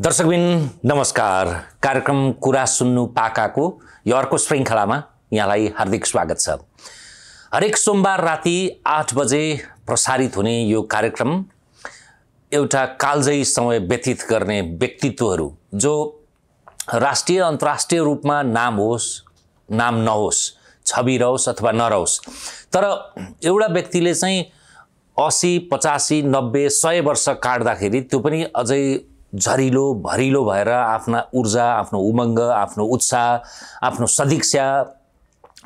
दर्शकबिन नमस्कार। कार्यक्रम कुरा सुन्नु पाकाको यो अर्को श्रृङ्खलामा यहाँलाई हार्दिक स्वागत छ। हरेक सोमबार राति आठ बजे प्रसारित हुने यो कार्यक्रम एउटा कालजयी समय व्यतीत गर्ने व्यक्तित्वहरू जो राष्ट्रिय अन्तर्राष्ट्रिय रूपमा नाम होस् नाम नहोस् छवि रहोस् अथवा नरहोस् तर एउटा व्यक्तिले चाहिँ असी पचासी नब्बे सय वर्ष काट्दाखेरि त्यो पनि अझै झरिलो भरिलो भएर आफ्ना ऊर्जा आफ्नो उमङ्ग आफ्नो उत्साह आफ्नो सदिक्षा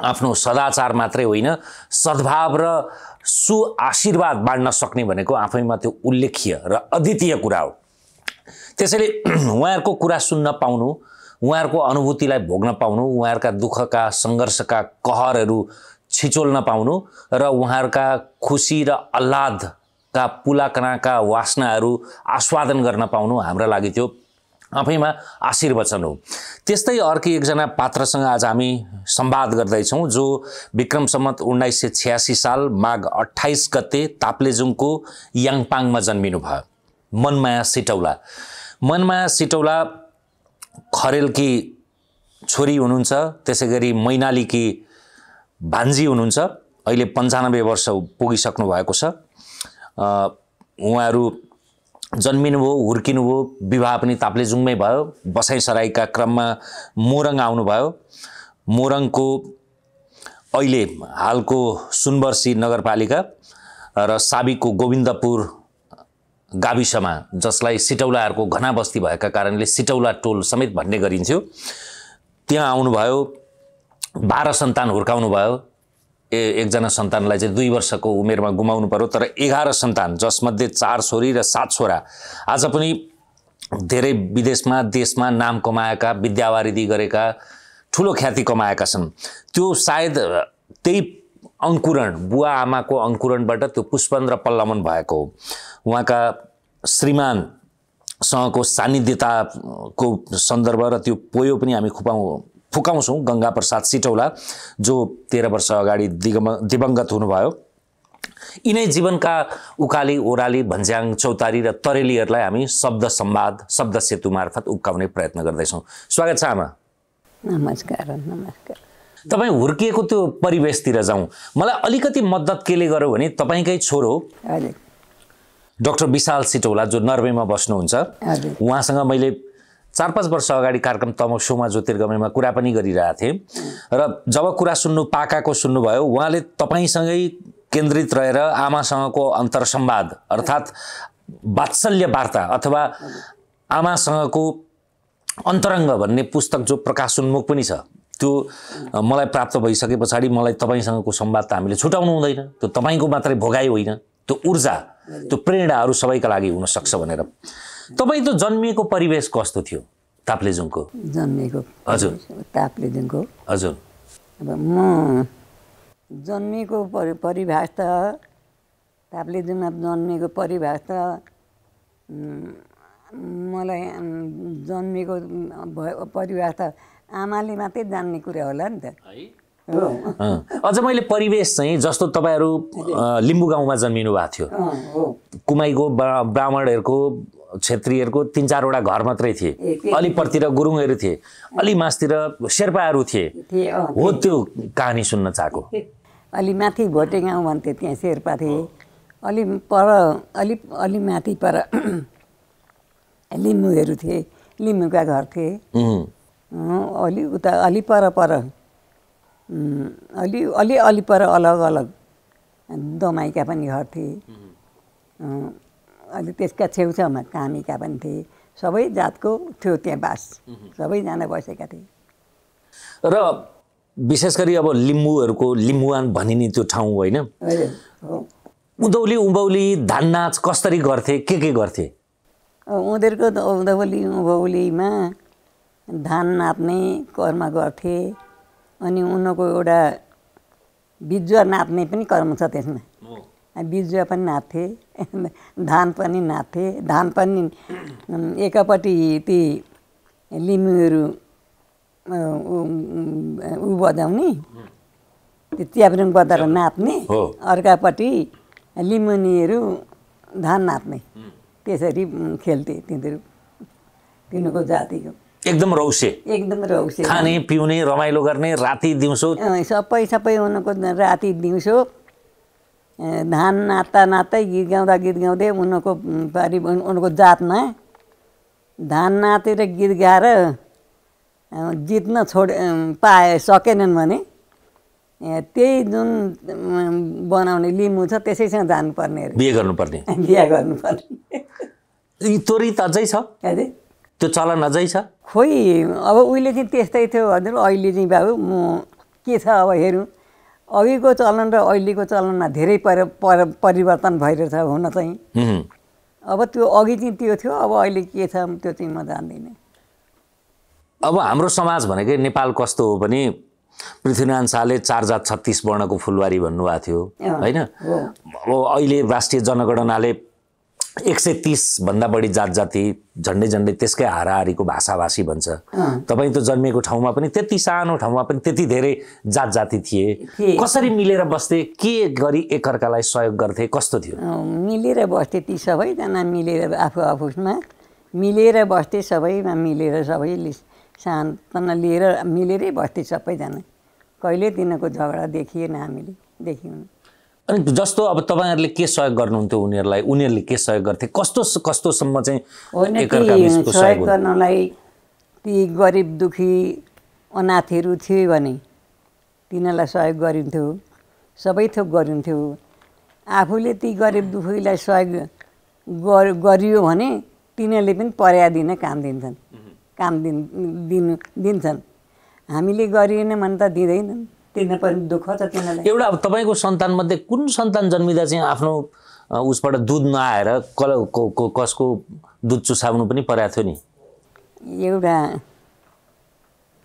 आफ्नो सदाचार मात्रै होइन सद्भाव र सुआशीर्वाद बाँड्न सक्ने भनेको आफैमा त्यो उल्लेख्य र अद्वितीय कुरा हो। त्यसैले उहाँहरूको कुरा सुन्न पाउनु उहाँहरूको अनुभूतिलाई भोग्न पाउनु उहाँहरूका दुःखका सङ्घर्षका कहरहरू छिचोल्न पाउनु र उहाँहरूका खुसी र आह्लादका पुलाकनाका वासनाहरू आस्वादन गर्न पाउनु हाम्रो लागि त्यो आफैमा आशीर्वचन हो। त्यस्तै अर्कै एकजना पात्रसँग आज हामी संवाद गर्दैछौँ जो विक्रम सम्मत उन्नाइस सय छ्यासी साल माघ अठाइस गते ताप्लेजुङको याङपाङमा जन्मिनु भयो। मनमाया सिटौला। मनमाया सिटौला खरेलकी छोरी हुनुहुन्छ त्यसै गरी मैनालीकी भान्जी हुनुहुन्छ। अहिले पन्चानब्बे वर्ष पुगिसक्नु भएको छ। उहाँहरू जन्मिनुभयो हुर्किनुभयो विवाह पनि ताप्लेजुङमै भयो बसाइसराईका क्रममा मोरङ आउनुभयो। मोरङको अहिले हालको सुनवर्सी नगरपालिका र साबिकको गोविन्दपुर गाविसमा जसलाई सिटौलाहरूको घना बस्ती भएका कारणले सिटौला टोल समेत भन्ने गरिन्थ्यो। त्यहाँ आउनुभयो बाह्र सन्तान हुर्काउनु भयो एकजना सन्तानलाई चाहिँ दुई वर्षको उमेरमा गुमाउनु पर्यो तर एघार सन्तान जसमध्ये चार छोरी र सात छोरा। आज पनि धेरै विदेशमा देशमा नाम कमाएका विद्यावारिधि गरेका ठुलो ख्याति कमाएका छन्। त्यो सायद त्यही अङ्कुरण बुवा आमाको अङ्कुरणबाट त्यो पुष्पन र पल्लमन भएको हो। उहाँका श्रीमानसँगको सान्निध्यताको सन्दर्भ र त्यो पोयो पनि हामी खुपाउँ फुकाउँछौँ गङ्गा प्रसाद सिटौला जो तेह्र वर्ष अगाडि दिगम दिवङ्गत हुनुभयो। यिनै जीवनका उकाली ओह्राली भन्ज्याङ चौतारी र तरेलीहरूलाई हामी शब्द सम्वाद शब्द सेतु मार्फत उब्काउने प्रयत्न गर्दैछौँ। स्वागत छ आमा। नमस्कार नमस्कार। तपाईँ हुर्किएको त्यो परिवेशतिर जाउँ। मलाई अलिकति मद्दत केले गर्यो भने तपाईँकै छोरो। डाक्टर विशाल सिटौला जो नर्वेमा बस्नुहुन्छ। उहाँसँग मैले चार पाँच वर्ष अगाडि कार्यक्रम तम सोमा ज्योतिर्गमयमा कुरा पनि गरिरहेको थिएँ। र जब कुरा सुन्नु पाकाको सुन्नुभयो उहाँले तपाईँसँगै केन्द्रित रहेर आमासँगको अन्तर्सम्वाद अर्थात् वात्सल्य वार्ता अथवा आमासँगको अन्तरङ्ग भन्ने पुस्तक जो प्रकाशोन्मुख पनि छ त्यो मलाई प्राप्त भइसके पछाडि मलाई तपाईँसँगको संवाद त हामीले छुटाउनु हुँदैन। त्यो तपाईँको मात्रै भोगाइ होइन। त्यो ऊर्जा त्यो प्रेरणाहरू सबैका लागि हुनसक्छ भनेर। तपाईँ त जन्मिएको परिवेश कस्तो थियो ताप्लेजुङको? जन्मेको हजुर। ताप्लेजुङको। हजुर। अब म जन्मेको परि परिभाष त ताप्लेजुङमा जन्मेको परिभाष त मलाई भयो परिभाष त आमाले मात्रै जान्ने कुरा होला नि त। हो? अँ, अझ मैले परिवेश चाहिँ जस्तो तपाईँहरू लिम्बू गाउँमा जन्मिनु भएको थियो। कुमाईको ब्रा- ब्राह्मणहरूको क्षेत्रीहरूको तिन चारवटा घर मात्रै थिए। अलिपरतिर गुरुङहरू थिए। अलि मासतिर शेर्पाहरू थिए। हो त्यो कहानी सुन्न चाहेको। अलि माथि भोटे गाउँ भन्थे त्यहाँ शेर्पा थिए। अलि पर अलि अलि माथि पर लिम्बूहरू थिए। लिम्बूका घर थिए। अलि उता अलि पर पर। अलि अलि अलि पर अलग अलग। दमाईका पनि घर थिए। अँ, अलि त्यसका छेउछाउमा कामीका पनि थिए। सबै जातको थियो त्यहाँ बास। सबैजना बसेका थिए। र विशेष गरी अब लिम्बूहरूको लिम्बुवान भनिने त्यो ठाउँ होइन? उधौली उभौली धान नाच कसरी गर्थे? के के गर्थे? उनीहरूको उँधौली उँभौलीमा धान नाप्ने कर्म गर्थे। अनि उनीहरूको एउटा बिजुवा नाप्ने पनि कर्म छ त्यसमा। बिजुवा पनि नाप्थे धान पनि नाप्थे धान पनि एकपट्टि ती लिम्बूहरू उ बजाउने त्यो च्याब्रुङ बजाएर नाप्ने हो। अर्कापट्टि लिमुनीहरू धान नाप्ने। त्यसरी खेल्थे तिनीहरू तिनीहरूको जातिको। एकदम रौसे। एकदम रौसे। खाने पिउने रमाइलो गर्ने राति दिउँसो सबै सबै उनीहरूको राति दिउँसो धान नाच्दा नाच्दै गीत गाउँदा गीत गाउँदै उनीहरूको पारि उनीहरूको जातमा धान नाचेर गीत गाएर जित्न छोड पाए सकेनन् भने त्यही जुन बनाउने लिम्बू छ त्यसैसँग जानुपर्ने बिहे गर्नुपर्ने बिहा गर्नुपर्ने यी तोरी त अझै छ त्यो चलन अझै छ खोइ अब उहिले चाहिँ त्यस्तै थियो हजुर अहिले चाहिँ बाबु म के छ अब हेरौँ अघिको चलन र अहिलेको चलनमा धेरै पर पर परिवर्तन भइरहेछ हुन चाहिँ। अब त्यो अघि चाहिँ त्यो थियो अब अहिले के छ त्यो चाहिँ म जान्दिनँ अब हाम्रो समाज भनेकै नेपाल कस्तो हो भने पृथ्वीनारायण शाहले चार जात छत्तिस वर्णको फुलबारी भन्नुभएको थियो होइन। अब अहिले राष्ट्रिय जनगणनाले एक सय तिसभन्दा बढी जात जाति झन्डै झन्डै त्यसकै हाराहारीको भाषाभाषी भन्छ। तपाईँ त जन्मिएको ठाउँमा पनि त्यति सानो ठाउँमा पनि त्यति धेरै जात जाति थिए। कसरी मिलेर बस्थे? के गरी एकअर्कालाई सहयोग गर्थे? कस्तो थियो? मिलेर बस्थे ती सबैजना मिलेर आफू आफूमा मिलेर बस्थे सबैमा मिलेर सबैले सान्त्वना लिएर मिलेरै बस्थे सबैजना। कहिले तिनीहरूको झगडा देखिएन हामीले देखियौँ अनि जस्तो अब तपाईँहरूले के सहयोग गर्नुहुन्थ्यो उनीहरूलाई उनीहरूले के सहयोग गर्थे? कस्तो कस्तोसम्म चाहिँ सहयोग? गर्नलाई ती गरिब दुखी अनाथहरू थिए भने तिनीहरूलाई सहयोग गरिन्थ्यो सबै थोक गरिन्थ्यो। आफूले ती गरिब दुखीलाई सहयोग गर गरियो भने तिनीहरूले पनि पर्या दिन काम दिन्छन्। काम दिन दिनु दिन्छन्। हामीले गरिएन भने त दिँदैनन्। तिनीहरू पनि दुःख छ तिनीहरूलाई एउटा अब तपाईँको सन्तानमध्ये कुन सन्तान जन्मिँदा चाहिँ आफ्नो उसबाट दुध नआएर कल कसको दुध चुसाउनु पनि परेको थियो नि? एउटा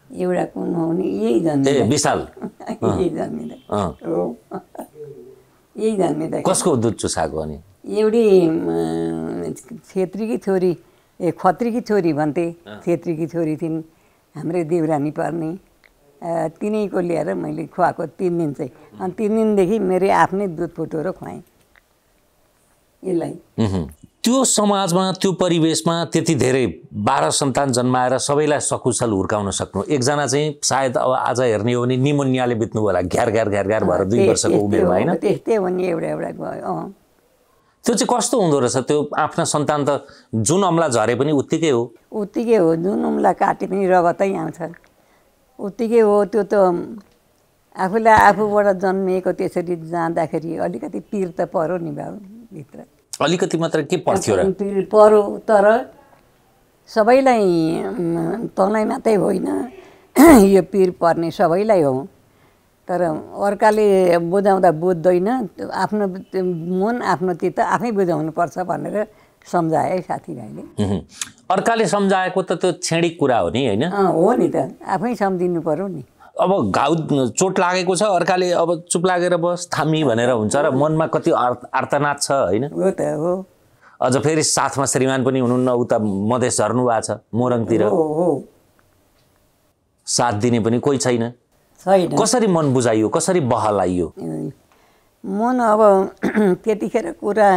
एउटा कुन हो नि? यही जन्मिँदा। विशाल। यही जन्मिँदा। हो। यही जन्मिँदा। कसको दुध चुसाएको अनि? एउटी छेत्रीकी छोरी ए खत्रीकी छोरी भन्थे। छेत्रीकी छोरी थिइन्। हाम्रै देउरानी पर्ने। तिनैको ल्याएर मैले खुवाएको तिन दिन चाहिँ। अनि तिन दिनदेखि मेरो आफ्नै दुध फुटाएर खुवाएँ। यसलाई। त्यो समाजमा त्यो परिवेशमा त्यति धेरै बाह्र सन्तान जन्माएर सबैलाई सकुशल हुर्काउन सक्नु। एकजना चाहिँ सायद अब आज हेर्ने हो भने निमोनियाले बित्नु होला। घ्यार घ्यार घ्यार घ्यार भएर दुई वर्षको उमेरमा होइन? त्यस्तै हो नि एउटा एउटा गयो अँ। त्यो चाहिँ कस्तो हुँदो रहेछ? त्यो आफ्ना सन्तान त जुन अम्ला झरे पनि उत्तिकै हो। उत्तिकै हो। जुन उम्ला काटे पनि रगतै आउँछ। उत्तिकै हो त्यो त आफूलाई आफूबाट जन्मिएको त्यसरी जाँदाखेरि अलिकति पिर त पऱ्यो नि बाबु भित्र। अलिकति मात्र के पर्थ्यो र? पिर पऱ्यो तर सबैलाई तँलाई मात्रै होइन। यो पिर पर्ने सबैलाई हो। तर अर्काले बुझाउँदा बुझ्दैन आफ्नो मन आफ्नो चित्त आफै बुझाउनुपर्छ भनेर सम्झाए साथीभाइले। अर्काले सम्झाएको त त्यो छेडिक कुरा हो नि होइन? हो नि त। आफै सम्झिनु पऱ्यो नि। अब घाउ चोट लागेको छ अर्काले अब चुप लागेर बस थामी भनेर हुन्छ र मनमा कति आर्त आर्तनाद छ होइन? हो त हो। अझ फेरि साथमा श्रीमान पनि हुनुहुन्न उता मधेस झर्नु भएको छ मोरङतिर। हो साथ दिने पनि कोही छैन। छैन। कसरी मन बुझाइयो कसरी बहलाइयो? मन अब त्यतिखेर कुरा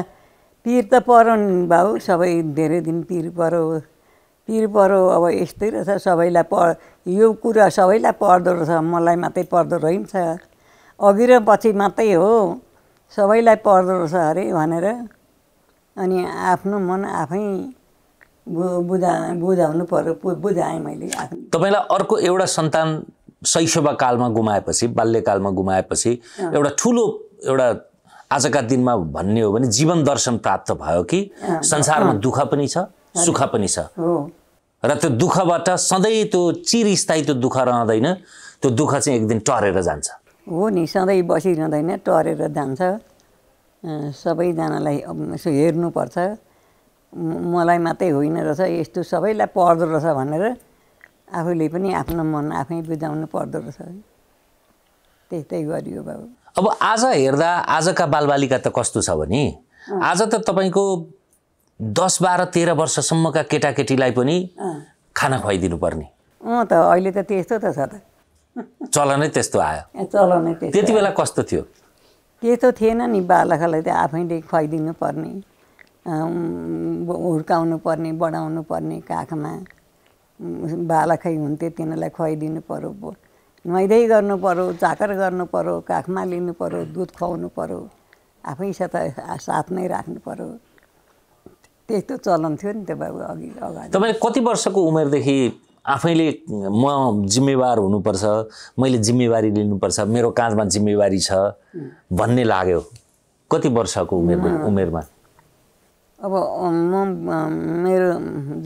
पिर त पऱ्यो नि भाउ सबै धेरै दिन पिर पऱ्यो पिर पऱ्यो अब यस्तै रहेछ सबैलाई प यो कुरा सबैलाई पर्दो रहेछ मलाई मात्रै पर्दो रहेछ अघि र पछि मात्रै हो सबैलाई पर्दो रहेछ अरे भनेर। अनि आफ्नो मन आफै बु बुझा बुझाउनु पऱ्यो बुझाएँ मैले तपाईँलाई अर्को एउटा सन्तान शैशव कालमा गुमाएपछि बाल्यकालमा गुमाएपछि एउटा ठुलो एउटा आजका दिनमा भन्ने हो भने जीवन दर्शन प्राप्त भयो कि? संसारमा दुःख पनि छ सुख पनि छ। हो। र त्यो दुःखबाट सधैँ त्यो चिरस्थायी त्यो दुःख रहँदैन त्यो दुःख चाहिँ एक दिन टरेर जान्छ। हो नि सधैँ बसिरहँदैन टरेर जान्छ। सबैजनालाई यसो हेर्नुपर्छ। मलाई मात्रै होइन रहेछ यस्तो सबैलाई पर्दो रहेछ भनेर आफूले पनि आफ्नो मन आफै बुझाउनु पर्दो रहेछ त्यस्तै गरियो बाबु। अब आज हेर्दा आजका बालबालिका त कस्तो छ भने आज त तपाईँको दस बाह्र तेह्र वर्षसम्मका केटाकेटीलाई पनि खाना खुवाइदिनु पर्ने अँ त अहिले त त्यस्तो त छ त। चलनै त्यस्तो आयो। चलनै त्यति बेला कस्तो थियो? त्यस्तो थिएन नि बालकलाई त आफैले खुवाइदिनु पर्ने हुर्काउनु पर्ने बढाउनु पर्ने काखमा। उम्, बालकै हुन्थे तिनीहरूलाई खुवाइदिनु पऱ्यो नुहाइदै गर्नु पऱ्यो चाकर गर्नु पऱ्यो काखमा लिनु पऱ्यो दुध खुवाउनु पऱ्यो आफैसित साथ नै राख्नु पऱ्यो त्यस्तो चलन थियो नि त्यो बाबु अघि अगाडि। तपाईँ कति वर्षको उमेरदेखि आफैले म जिम्मेवार हुनुपर्छ मैले जिम्मेवारी लिनुपर्छ मेरो काँधमा जिम्मेवारी छ भन्ने लाग्यो? कति वर्षको उमेरमा उमेरमा? अब म म- मेरो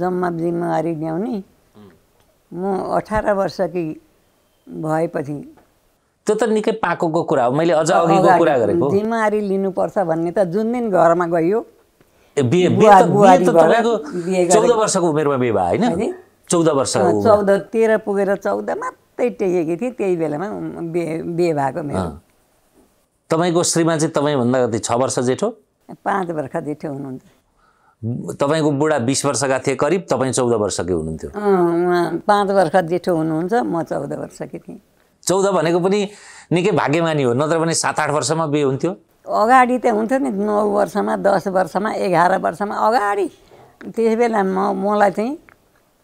जम्मा जिम्मेवारी ल्याउने म अठार वर्षकी भएपछि। त्यो त निकै पाकोको कुरा हो। मैले अझ अघिको कुरा गरेको। जिम्मेवारी लिनुपर्छ भन्ने त जुन दिन घरमा गयो। चौध वर्षको उमेरमा बिहे भयो होइन? चौध उमेर चौध तेह्र पुगेर चौध मात्रै टेकेकी थिएँ त्यही बेलामा बिहे बिहे भएको मेरो। तपाईँको श्रीमान चाहिँ तपाईँभन्दा कति छ वर्ष जेठो? पाँच वर्ष जेठो हुनुहुन्छ। तपाईँको बुढा बिस वर्षका थिए करिब तपाईँ चौध वर्षकै हुनुहुन्थ्यो। पाँच वर्ष जेठो हुनुहुन्छ म चौध वर्षकी थिएँ। चौध भनेको पनि निकै भाग्यमानी हो नत्र भने सात आठ वर्षमा बिहे हुन्थ्यो। अगाडि त हुन्थ्यो नि नौ वर्षमा दस वर्षमा एघार वर्षमा अगाडि। त्यस बेला म मलाई चाहिँ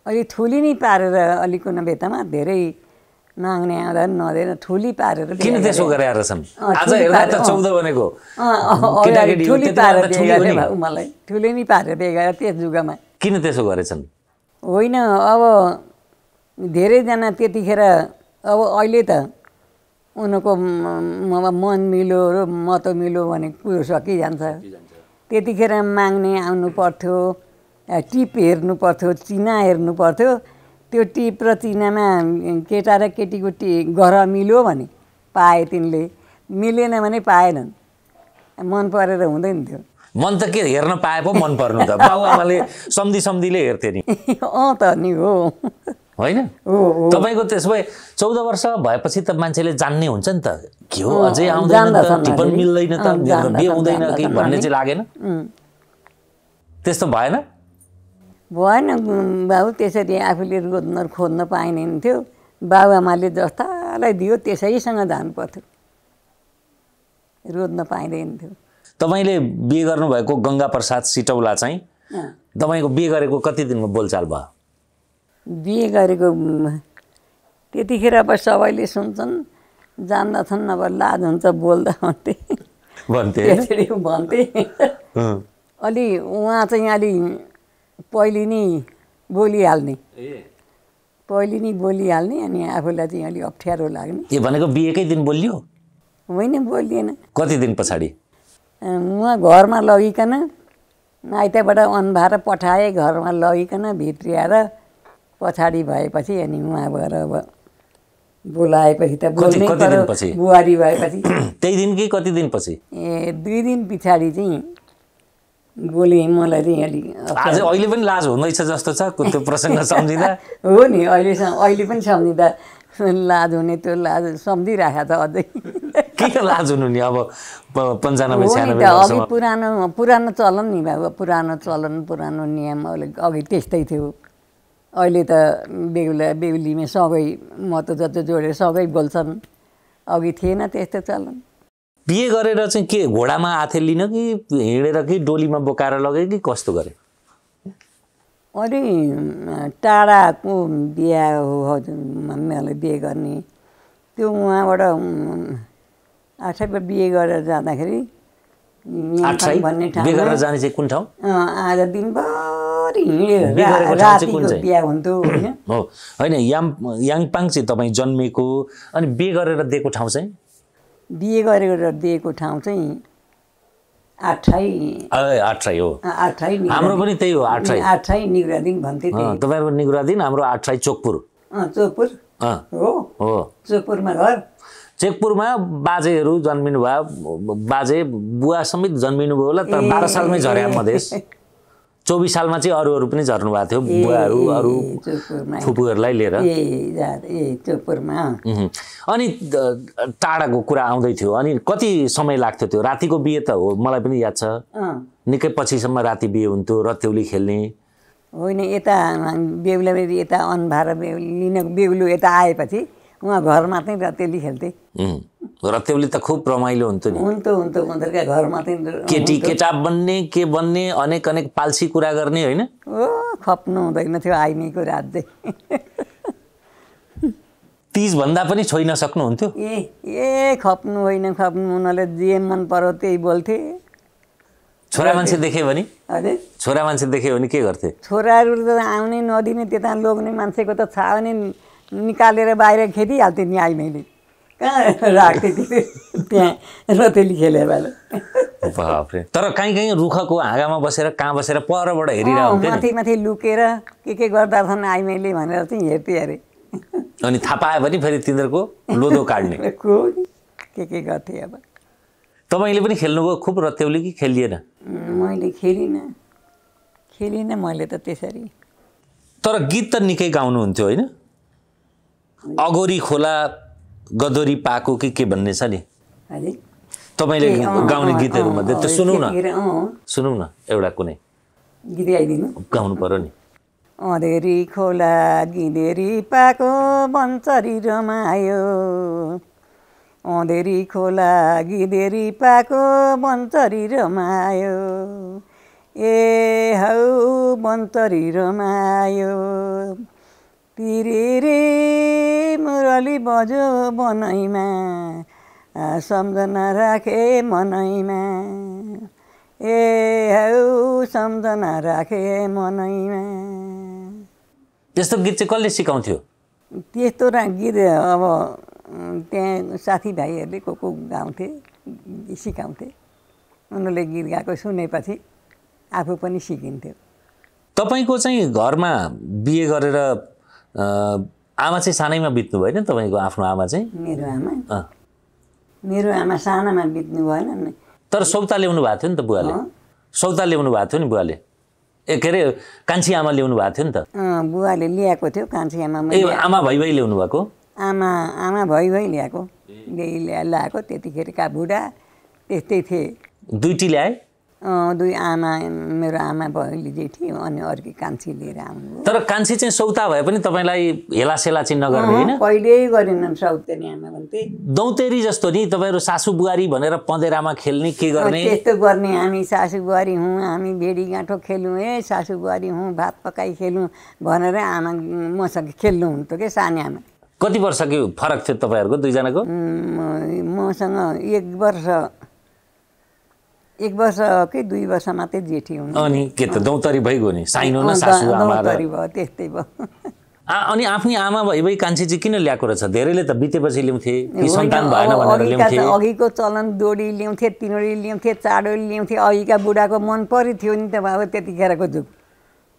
अलिक ठुली नै पारेर अलिक कुन बेतामा धेरै माग्ने आउँदा पनि नदिएर ठुली पारेर किन त्यसो गरे। गरे रहेछन् अँ, आज ठुली हेर्दा त पारे, अँ। चौध भनेको ठुली पारेर मलाई ठुलै नै पारेर बिहे गरे त्यस जुगमा। किन त्यसो गरेछन् होइन अब धेरैजना त्यतिखेर अब अहिले त उनीहरूको मन मिलो र मत मिलो भने कुरो सकिजान्छ। त्यतिखेर माग्ने आउनु पर्थ्यो टिप हेर्नु पर्थ्यो चिना हेर्नु पर्थ्यो त्यो टिप र चिनामा केटा र केटीको टी घर मिल्यो भने पाए तिनले। मिलेन भने पाएनन्। मन परेर हुँदैन थियो। मन त के हेर्न पाए पो मन पर्नु त। बाबुआमाले सम्धि सम्धिले हेर्थे नि। अँ त नि हो। होइन? तपाईँको त्यसो भए चौध वर्ष भएपछि त मान्छेले जान्ने हुन्छ नि त। के हो अझै आउँदैन त टिपन। मिल्दैन त बिहे हुँदैन कि भन्ने। चाहिँ लागेन। त्यस्तो भएन? भएन बाबु त्यसरी आफूले रोज्न खोज्न पाइने थियो बाबुआमाले जस्तालाई दियो त्यसैसँग जानु पर्थ्यो। रोज्न पाइँदैन थियो तपाईँले बिहे गर्नुभएको गङ्गा प्रसाद सिटौला चाहिँ। तपाईँको बिहे गरेको कति दिनमा बोलचाल भयो? बिहे गरेको त्यतिखेर अब सबैले सुन्छन् जान्दछन् अब लाज हुन्छ बोल्दा भन्थे। भन्थे। भन्थे। अलि उहाँ चाहिँ अलि पहिले नै बोलिहाल्ने। पहिले नै बोलिहाल्ने अनि आफूलाई चाहिँ अलिक अप्ठ्यारो लाग्ने। ए भनेको बिहेकै दिन बोलियो? होइन बोलिएन कति दिन पछाडि? उहाँ घरमा लगिकन माइतबाट अन्भार पठाए घरमा लगिकन भित्रिएर पछाडि भएपछि अनि उहाँ भएर अब बोलाएपछि त बोल्नै? बुहारी भएपछि। त्यही दिन कि कति दिनपछि? ए दुई दिन पछाडि चाहिँ बोले मलाई चाहिँ अलिक आज अहिले पनि लाज हुँदैछ जस्तो छ? त्यो प्रसङ्ग सम्झिँदा? हो नि अहिलेसम्म अहिले पनि सम्झिँदा। लाज हुने त्यो लाज सम्झिराखेको छ अझै। के लाज हुनु नि अब पन्चानब्बे छ्यानब्बे त अघि पुरानो पुरानो चलन नि बाबु पुरानो चलन पुरानो नियम अहिले अघि त्यस्तै थियो। अहिले त बेहुला बेहुलीमा सँगै महत्त्व जति जोडेर सँगै बोल्छन्। अघि थिएन त्यस्तो चलन। बिहे गरेर चाहिँ के घोडामा आथे लिन कि हिँडेर कि डोलीमा बोकाएर लगे कि कस्तो गरे? अलि टाढाको बिहा हो हजुर मलाई बिहे गर्ने। त्यो उहाँबाट आठैमा बिहे गरेर जाँदाखेरि भन्ने ठाउँमा जाने चाहिँ कुन ठाउँ? आज दिनभरि हिँडेर बिहे ठाउँ रातिको हुन्थ्यो होइन याम याङपाङ चाहिँ तपाईँ जन्मेको अनि बिहे गरेर दिएको ठाउँ चाहिँ? बिहे गरेर दिएको ठाउँ चाहिँ आठै। ए, आठराई हो। आठै हाम्रो पनि त्यही हो आठराई आठै निगुरादिन भन्थे अँ, त्यही। तपाईँहरूको निगुरादिन हाम्रो आठराई चोकपुर। अँ, चोकपुर? अँ। हो। हो। चोकपुरमा घर? चेकपुरमा बाजेहरू जन्मिनु भयो बाजे बुवा समेत जन्मिनु भयो होला तर बाह्र सालमै झरे मधेस चौबिस सालमा चाहिँ अरू अरू पनि झर्नु भएको थियो बुवाहरू अरू फुपूहरूलाई लिएर। अनि टाढाको कुरा आउँदै थियो। अनि कति समय लाग्थ्यो त्यो? रातिको बिहे त हो मलाई पनि याद छ। निकै पछिसम्म राति बिहे हुन्थ्यो रत्यौली खेल्ने। होइन यता बेहुला यता अन्भार बेहुली लिन बेहुलो यता आएपछि उहाँ घरमा चाहिँ रतेली खेल्थे। रत्तेवली त खुब रमाइलो हुन्थ्यो नि। हुन्थ्यो हुन्थ्यो उनीहरूका घरमा केटी केटा बन्ने के बन्ने अनेक अनेक पाल्सी कुरा गर्ने होइन? खप्नु हुँदैन थियो आइनीको राज्य तिजभन्दा पनि छोइन सक्नुहुन्थ्यो? ए ए खप्नु होइन खप्नु। उनीहरूले जे मन पर्यो त्यही बोल्थे। छोरा मान्छे देख्यो भने? अरे छोरा मान्छे देख्यो भने के गर्थे? छोराहरू त आउने नदिने त्यता लोग्ने मान्छेको त छ भने निकालेर बाहिर खेदिहाल्थेँ नि आई मैले कहाँ राख्थेँ त्यो त्यहाँ रतेली खेलेर बेला तर काहीँ काहीँ रुखको हाँगामा बसेर कहाँ बसेर परबाट हेरिरहेको माथि माथि लुकेर के के गर्दा छन् आई मैले भनेर चाहिँ हेर्थेँ अरे। अनि थाहा पायो भने फेरि तिनीहरूको लोदो काट्ने। को के गर्थेँ अब। तपाईँले पनि खेल्नुभयो खुब रत्तेउली कि खेलिएन? मैले खेलिनँ। खेलिनँ मैले त त्यसरी। तर गीत त निकै गाउनुहुन्थ्यो होइन? अगोरी खोला गदोरी पाको कि के भन्ने छ नि? तपाईँले गाउने गीतहरूमध्ये अँ, त अँ, सुनौ न। सुनौ न एउटा कुनै। गीत गाइदिनु। गाउनु पर्यो नि। अँधेरी खोला गिँधेरी पाको बन्चरी रमायो। अँधेरी खोला गिँधेरी पाको बन्चरी रमायो। ए हौ बन्चरी रमायो। तिरेरे मुरली बजो बनैमा सम्झना राखे मनैमा ए हौ सम्झना राखे मनैमा त्यस्तो गीत चाहिँ कसले सिकाउँथ्यो त्यस्तो गीत अब त्यहाँ साथीभाइहरूले को को गाउँथे सिकाउँथे उनीहरूले गीत गाएको सुनेपछि आफू पनि सिकिन्थ्यो तपाईँको चाहिँ घरमा बिहे गरेर आमा चाहिँ सानैमा बित्नु भएन तपाईँको आफ्नो आमा चाहिँ? मेरो आमा। मेरो आमा सानामा बित्नु भएन नि। तर सौता ल्याउनु भएको थियो नि त बुवाले। सौता ल्याउनु भएको थियो नि बुवाले? ए के अरे कान्छी आमा ल्याउनु भएको थियो नि त? बुवाले ल्याएको थियो कान्छी आमा ए आमा भइ भइ ल्याउनु भएको? आमा आमा भइ भइ ल्याएको। ल्याएको त्यतिखेरका बुढा त्यस्तै थिए। दुइटी ल्याए? दुई आमा मेरो आमा भैली जेठी अनि अर्की कान्छी लिएर आउनु तर कान्छी चाहिँ सौता भए पनि तपाईँलाई हेलासेला चाहिँ नगर्ने होइन? कहिल्यै गरेनन् साउतेनी आमा भन्थे दौतेरी जस्तो नि तपाईँहरू सासु बुहारी भनेर पँधेरामा खेल्ने के गर्ने? त्यस्तो गर्ने हामी सासु बुहारी हौँ हामी भेडी गाँठो खेल्यौँ ए सासु बुहारी हौँ भात पकाइ खेल्यौँ भनेर आमा मसँग खेल्नुहुन्थ्यो क्या सानो आमा। कति वर्षको फरक थियो तपाईँहरूको दुईजनाको? मसँग एक वर्ष एक वर्ष कि दुई वर्ष मात्रै जेठी हुनु अनि के त दौतरी भइगयो नि साइनो न सासु आमा भयो त्यस्तै भयो अनि आफ्नै आमा भइ भइ कान्छी चाहिँ किन ल्याएको रहेछ धेरैले त बितेपछि ल्याउँथे कि सन्तान भएन भनेर अघिका ल्याउँथे अघिको चलन दोडी ल्याउँथे तिनोडी ल्याउँथे चाडोली ल्याउँथे अघिका बुढाको मन परि थियो नि त अब त्यतिखेरको जुग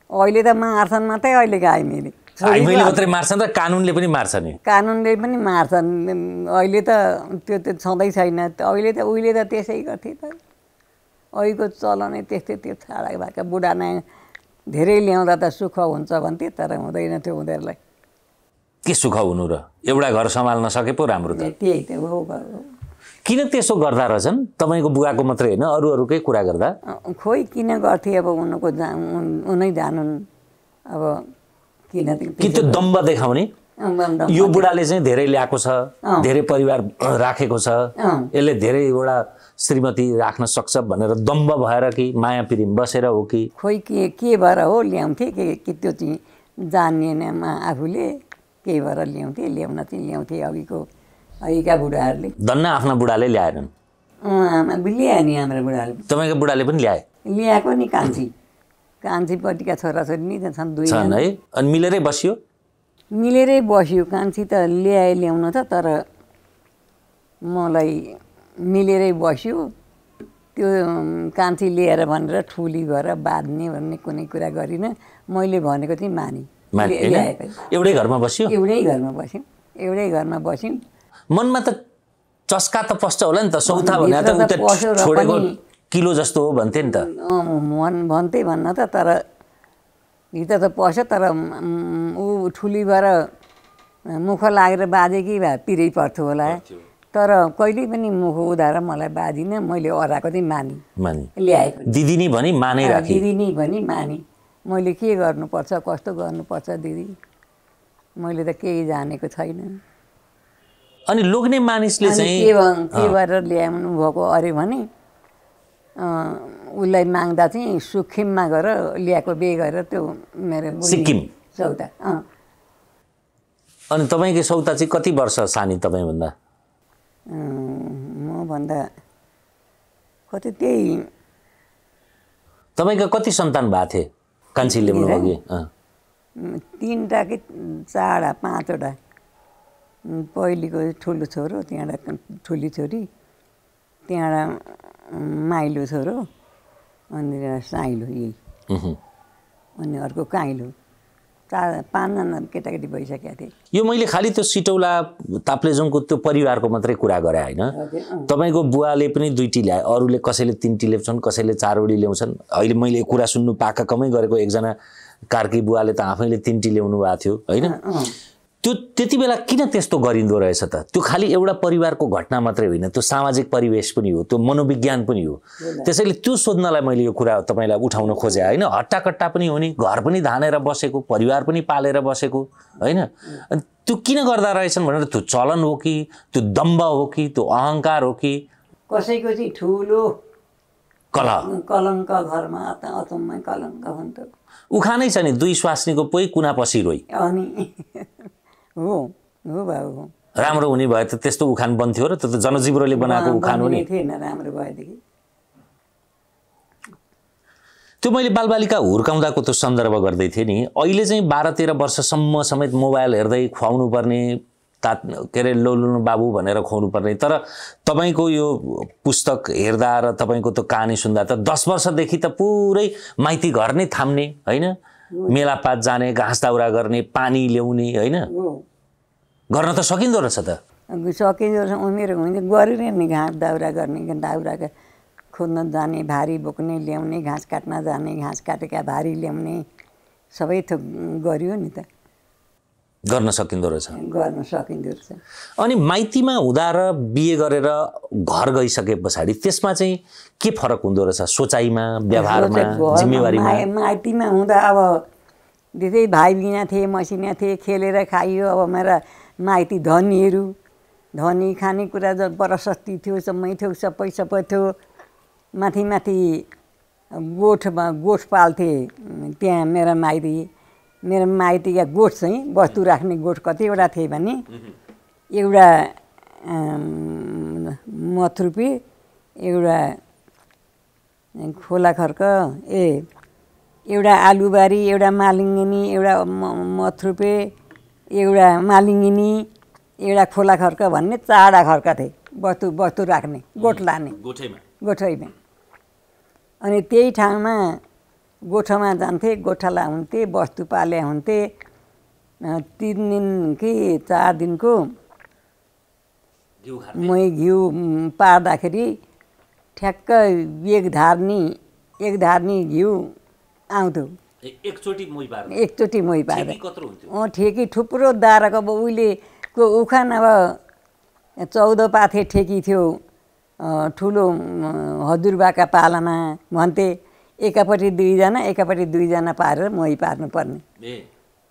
अहिले त मार्छन् मात्रै अहिलेको आइमेले हामीले मात्रै मार्छन् र कानुनले पनि मार्छ नि कानुनले पनि मार्छन् अहिले त त्यो त छँदै छैन अहिले त उहिले त त्यसै गर्थे त अहिलेको चलनै त्यस्तै त्यो छाडा भएका बुढा नै धेरै ल्याउँदा त सुख हुन्छ भन्थे तर हुँदैन थियो उनीहरूलाई। के सुख हुनु र? एउटा घर सम्हाल्न सके पो राम्रो त। त्यही त हो। किन त्यसो गर्दा रहेछन् तपाईँको बुवाको मात्रै होइन अरू अरूकै कुरा गर्दा? खोइ किन गर्थे अब उनको जा उन- जानुन्? अब किन कि त्यो दम्ब देखाउने यो बुढाले चाहिँ धेरै ल्याएको छ। धेरै परिवार राखेको छ। यसले धेरैवटा श्रीमती राख्न सक्छ भनेर दम्ब भएर कि माया प्रेम बसेर हो कि? खोइ के के भएर हो? ल्याउँथे के के त्यो चाहिँ जानिएनमा आफूले। केही भएर ल्याउँथे? ल्याउन चाहिँ ल्याउँथे अघिको अघिका बुढाहरूले। धन्न आफ्ना बुढाले ल्याएनन्। आमा ल्यायो नि हाम्रो बुढाले। तपाईँको बुढाले पनि ल्याए? ल्याएको नि कान्छी। कान्छीपट्टिका छोराछोरी नि छन् दुई छन् है? अनि मिलेरै बसियो? मिलेरै बस्यो। कान्छी त ल्याए ल्याउन त तर मलाई मिलेरै बस्यो। त्यो कान्छी लिएर भनेर ठुली भएर बाँध्ने भन्ने कुनै कुरा गरिनँ। मैले भनेको चाहिँ माने। एउटै घरमा बसियो? एउटै घरमा बस्यौँ। एउटै घरमा बस्यौँ। मनमा त चस्का त पस्छ होला नि त। सौता भने त छोडेको किलो जस्तो हो भन्थे नि त। मन भन्थे भन्न त तर भित्र त पस्यो तर ऊ ठुली भएर मुख लागेर बाजे कि भए पिरै पर्थ्यो होला। तर कहिले पनि मुख उधाएर मलाई बाजिनँ मैले अराएको चाहिँ माने। माने। ल्याएको दिदी नि भनी मानै दिदी नि भने माने। मैले के गर्नुपर्छ कस्तो गर्नुपर्छ दिदी? मैले त केही जानेको छैन। अनि लोग्ने मानिसले चाहिँ के गरेर ल्याउनु भएको? अरे भने उसलाई माग्दा चाहिँ सुखिममा गएर ल्याएको बे गरेर त्यो मेरो सिक्किम? सौदा। अँ। अनि तपाईँको सौता चाहिँ कति वर्ष सानी तपाईँभन्दा मभन्दा कति त्यही तपाईँका कति सन्तान भएको थिए? कान्छी ल्याउनु अघि अँ। उम्, तिनवटा कि चारवटा पाँचवटा। पहिलेको ठुलो छोरो त्यहाँबाट ठुली छोरी त्यहाँबाट माइलो छोरो अनि साइलो यही। अनि अर्को काइलो। चार पाँचजना केटाकेटी भइसकेका थिए। यो मैले खालि त्यो सिटौला ताप्लेजुङको त्यो परिवारको मात्रै कुरा गरेँ होइन। तपाईँको बुवाले पनि दुईटी ल्याए अरूले कसैले तिनटी ल्याउँछन् कसैले चारवटी ल्याउँछन्। अहिले मैले यो कुरा सुन्नु पाका कमै गरेको एकजना कार्की बुवाले त आफैले तिनटी ल्याउनु भएको थियो होइन? त्यो त्यति बेला किन त्यस्तो गरिँदो रहेछ त? त्यो खालि एउटा परिवारको घटना मात्रै होइन त्यो सामाजिक परिवेश पनि हो त्यो मनोविज्ञान पनि हो। त्यसैले त्यो सोध्नलाई मैले यो कुरा तपाईँलाई उठाउन खोजेँ। होइन हट्टाकट्टा पनि हो नि घर पनि धानेर बसेको परिवार पनि पालेर बसेको होइन? अनि त्यो किन गर्दा रहेछन् भनेर त्यो चलन हो कि त्यो दम्ब हो कि त्यो अहङ्कार हो कि? कसैको चाहिँ ठुलो कला कलङ्क घरमा कलङ्क हुन्थ्यो उखानै छ नि दुई स्वास्नीको पोइ कुना पछि रोइ अनि। हो हो बाबु हो। राम्रो हुने भए त त्यस्तो उखान बन्थ्यो र त्यो त जनजीवरोले बनाएको उखान हो नि। थिएन राम्रो भएदेखि। त्यो मैले बालबालिका हुर्काउँदाको त्यो सन्दर्भ गर्दै थिएँ नि। अहिले चाहिँ बाह्र तेह्र वर्षसम्म समेत मोबाइल हेर्दै खुवाउनु पर्ने ता के अरे लोलुनु बाबु भनेर खुवाउनु पर्ने तर तपाईँको यो पुस्तक हेर्दा र तपाईँको त्यो कहानी सुन्दा त दस वर्षदेखि त पुरै माइती घर नै थाम्ने होइन? मेलापात जाने घाँस दाउरा गर्ने पानी ल्याउने होइन? गर्न त सकिँदो रहेछ त। सकिँदो उमेर हुँदै गरेर नि घाँस दाउरा गर्ने दाउरा खोज्न जाने भारी बोक्ने ल्याउने घाँस काट्न जाने घाँस काटेका भारी ल्याउने सबै थोक गरियो नि त। गर्न सकिँदो रहेछ। गर्न सकिँदो रहेछ। अनि माइतीमा हुँदा र बिहे गरेर घर गइसके पछाडि त्यसमा चाहिँ के फरक हुँदो रहेछ? सोचाइमा व्यवहारमा जिम्मेवारीमा? माइ- माइतीमा हुँदा अब धेरै भाइ बिना थिए मसिना थिए खेलेर खाइयो अब मेरा माइती धनीहरू धनी खानेकुरा ज प्रशस्ति थियो सबै थियो सबै सबै थियो माथि माथि गोठमा गोठ पाल्थे त्यहाँ मेरा माइती। मेरो माइतीका गोठ चाहिँ वस्तु राख्ने गोठ कतिवटा थिए भने एउटा मथरुपी एउटा खोला खर्क ए एउटा आलुबारी एउटा मालिङ्गिनी एउटा मथरुपे एउटा मालिङ्गिनी एउटा खोला खर्क भन्ने चारवटा खर्क थिए। वस्तु वस्तु राख्ने गोठ लाने। गोठैमा। गोठैमा। अनि त्यही ठाउँमा गोठमा जान्थे गोठाला हुन्थे वस्तु पाले हुन्थे तिन दिन कि चार दिनको मै घिउ पार्दाखेरि ठ्याक्क एक धार्नी एक धार्नी घिउ आउँथ्यो। एकचोटि मै पार्दा ठेकी थुप्रो दाराको अब उहिलेको उखान अब चौध पाथे ठेकी थियो। ठुलो हजुरबाका पालामा भन्थे। एकापट्टि दुईजना एकापट्टि दुईजना पारेर मै पार्नुपर्ने।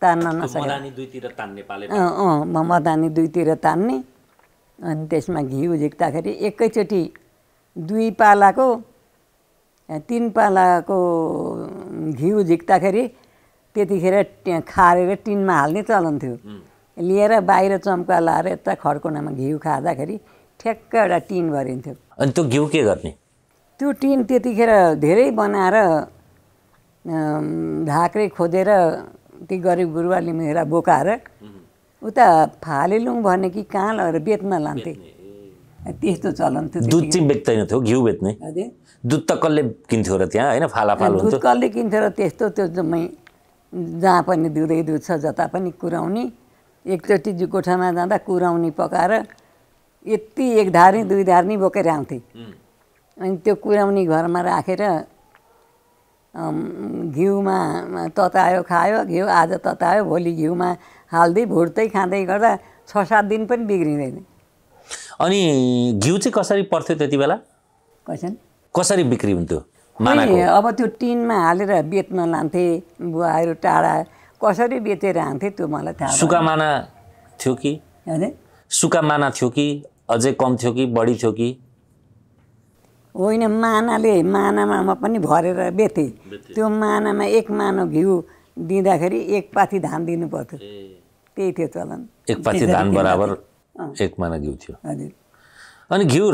तान्न नसके। मदानी दुईतिर तान्ने पाले अँ अँ म- मदानी दुईतिर तान्ने अनि त्यसमा घिउ झिक्दाखेरि एकैचोटि दुई पालाको तिन पालाको घिउ झिक्दाखेरि त्यतिखेर खारेर टिनमा हाल्ने चलन थियो। लिएर बाहिर चम्का लाएर यता खड्कोनामा घिउ खाँदाखेरि ठ्याक्क एउटा टिन भरिन्थ्यो। अनि त्यो घिउ के गर्ने? त्यो टिन त्यतिखेर धेरै बनाएर झाक्रे खोजेर ती गरिब गुरुवाले मेरा बोकाएर उता फालेलुङ भने कि कहाँ लगेर बेच्न लान्थे। त्यस्तो चलन थियो दुध चाहिँ बेच्दैन थियो घिउ बेच्ने। दुध त कसले किन्थ्यो र त्यहाँ होइन? फालाफाल दुध कसले किन्थ्यो र त्यस्तो त्यो जम्मै जहाँ पनि दुधै दुध छ जता पनि कुराउने। एकचोटि जो कोठामा जाँदा कुराउनी पकाएर यति एक धार्नी दुई धार्नी बोकेर आउँथे। अनि त्यो कुराउनी घरमा राखेर घिउमा ततायो खायो। घिउ आज ततायो भोलि घिउमा हाल्दै भुट्दै खाँदै गर्दा छ सात दिन पनि बिग्रिँदैन। अनि घिउ चाहिँ कसरी पर्थ्यो त्यति बेला? कसैले कसरी बिक्री हुन्थ्यो अब त्यो टिनमा हालेर बेच्न लान्थे बुवाहरू टाढा कसरी बेचेर आन्थे त्यो मलाई थाहा। सुका माना थियो कि? हजुर। सुका माना थियो कि? अझै कम थियो कि? बढी थियो कि? होइन मानाले मानामा पनि भरेर बेथेँ। त्यो मानामा एक मानो घिउ दिँदाखेरि एक पाथी धान दिनु पर्थ्यो। त्यही थियो चलन। एक पाथी धान बराबर। एक माना घिउ थियो। हजुर। अनि घिउ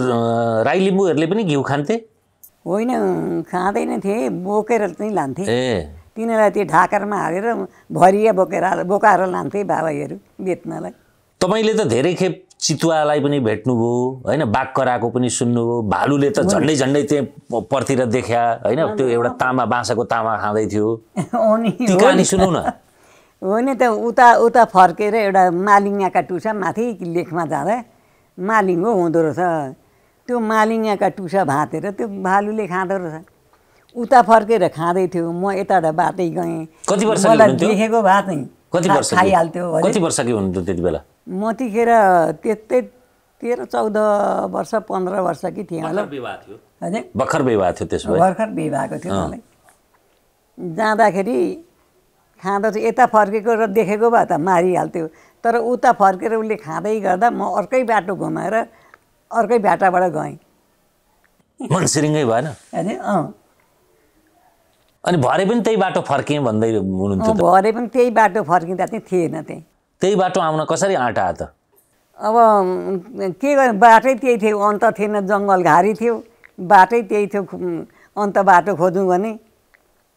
राई लिम्बूहरूले पनि घिउ खान्थे? होइन खाँदैन थिएँ बोकेर चाहिँ लान्थे। तिनीहरूलाई त्यो ढाकरमा हालेर भरिया बोकेर बोकाएर लान्थे बाबाहरू बेच्नलाई। तपाईँले त धेरै खेप चितुवालाई पनि भेट्नुभयो होइन? बाघ कराएको पनि सुन्नुभयो। भालुले त झन्डै झन्डै त्यहाँ पर्तिर देख्या होइन? त्यो एउटा तामा बाँसको तामा खाँदै थियो। कहानी सुनौ न। हो नि त उता उता फर्केर एउटा मालिङ्गाका टुसा माथि लेखमा जाँदा मालिङ्गो हुँदो रहेछ। त्यो मालिङ्गाका टुसा भाँतेर त्यो भालुले खाँदो रहेछ। उता फर्केर खाँदै थियो। म यताबाट बाटै गएँ। कति हुनुहुन्थ्यो? देखेको भए चाहिँ कति वर्ष खाइहाल्थ्यो अरे। कति वर्षकी हुनुहुन्थ्यो त्यति बेला? म त्यतिखेर त्यस्तै तेह्र चौध वर्ष पन्ध्र वर्ष कि थिएँ होला। हजुर। भर्खर विवाह थियो त्यसो भए? भर्खर भएको थियो मलाई। जाँदाखेरि खाँदा चाहिँ यता फर्केको र देखेको भए त मारिहाल्थ्यो। तर उता फर्केर उसले खाँदै गर्दा म अर्कै बाटो घुमाएर अर्कै बाटाबाट गएँ। मनसिरिङ्गै भएन? होइन अँ। अनि भरे पनि त्यही बाटो फर्केँ भन्दै हुनुहुन्थ्यो भरे पनि त्यही बाटो फर्किँदा चाहिँ थिएन त्यही। त्यही बाटो आउन कसरी आँटा आयो त? अब के गर्ने? बाटै त्यही थियो। अन्त थिएन जङ्गल घारी थियो। बाटै त्यही थियो। अन्त बाटो खोजौँ भने।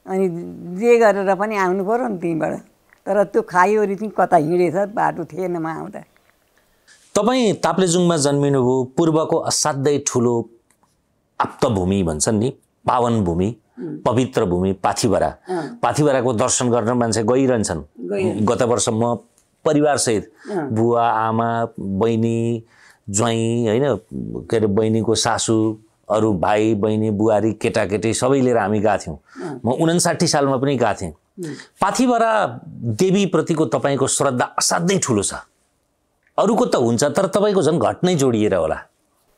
अनि जे गरेर पनि आउनु पऱ्यो नि त्यहीँबाट। तर त्यो खाइवरी चाहिँ कता हिँडेछ? बाटो थिएन म आउँदा। तपाईँ ताप्लेजुङमा जन्मिनुभयो। पूर्वको असाध्यै ठुलो आप्तभूमि भन्छन् नि। पावन भूमि पवित्र भूमि पाथिभरा। पाथिभराको दर्शन गर्न मान्छे गइरहन्छन्। गत वर्ष म परिवारसहित बुवा आमा बहिनी ज्वाइँ होइन के अरे बहिनीको सासू अरू भाइ बहिनी बुहारी केटाकेटी सबै लिएर हामी गएको थियौँ। म उनासाठी सालमा पनि गएको थिएँ। पाथिभरा देवीप्रतिको तपाईँको श्रद्धा असाध्यै ठुलो छ। अरूको त हुन्छ तर तपाईँको झन् घटनै जोडिएर होला।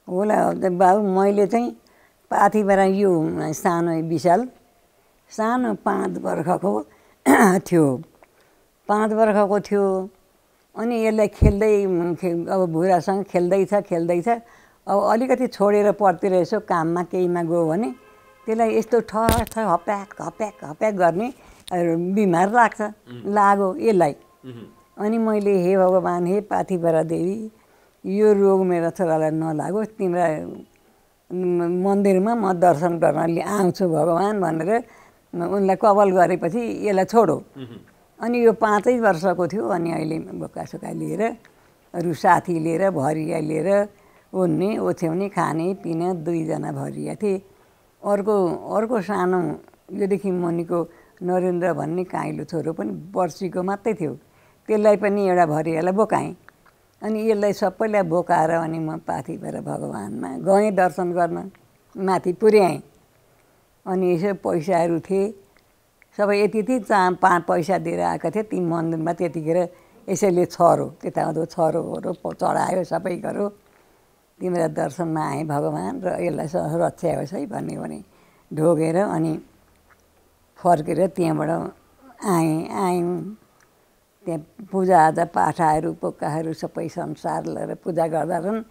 होला बाबु मैले चाहिँ पाथिबाट यो सानो विशाल सानो पाँच वर्षको थियो। पाँच वर्षको थियो। अनि यसलाई खेल्दै अब भुरासँग खेल्दैछ खेल्दैछ अब अलिकति छोडेर पढ्तिर यसो काममा केहीमा गयो भने त्यसलाई यस्तो ठहर हप्याक हप्याक हप्याक गर्ने बिमार लाग्छ लाग्यो यसलाई। अनि मैले हे भगवान् हे पाथिभरा देवी यो रोग मेरो छोरालाई नलागोस् तिम्रा मन्दिरमा म दर्शन गर्न आउँछु भगवान् भनेर उनलाई कबल गरेपछि यसलाई छोडो। अनि यो पाँचै वर्षको थियो अनि अहिले बोकासोका लिएर अरू साथी लिएर भरिया लिएर ओड्ने ओछ्याउने खाने पिने दुईजना भरिया थिए। अर्को अर्को सानो योदेखि मुनिको नरेन्द्र भन्ने काइलो छोरो पनि वर्षीको मात्रै थियो। त्यसलाई पनि एउटा भरियालाई बोकाएँ अनि यसलाई सबैलाई बोकाएर अनि म पाथिबाट भगवान्मा गएँ दर्शन गर्न माथि पुर्याएँ। अनि यसो पैसाहरू थिए। सबै यति यति चा पा पैसा दिएर आएका थिए ती मन्दिरमा त्यतिखेर यसैले छरो त्यताउँदो छरोहरू प- चढायो सबै गऱ्यो तिमीलाई दर्शनमा आएँ भगवान् र यसलाई रक्षा होस् है भन्यो भने ढोगेर अनि फर्केर त्यहाँबाट आएँ आयौँ त्यहाँ पूजाआजा पाठाहरू पोकाहरू सबै संसार लिएर पूजा गर्दा रहन्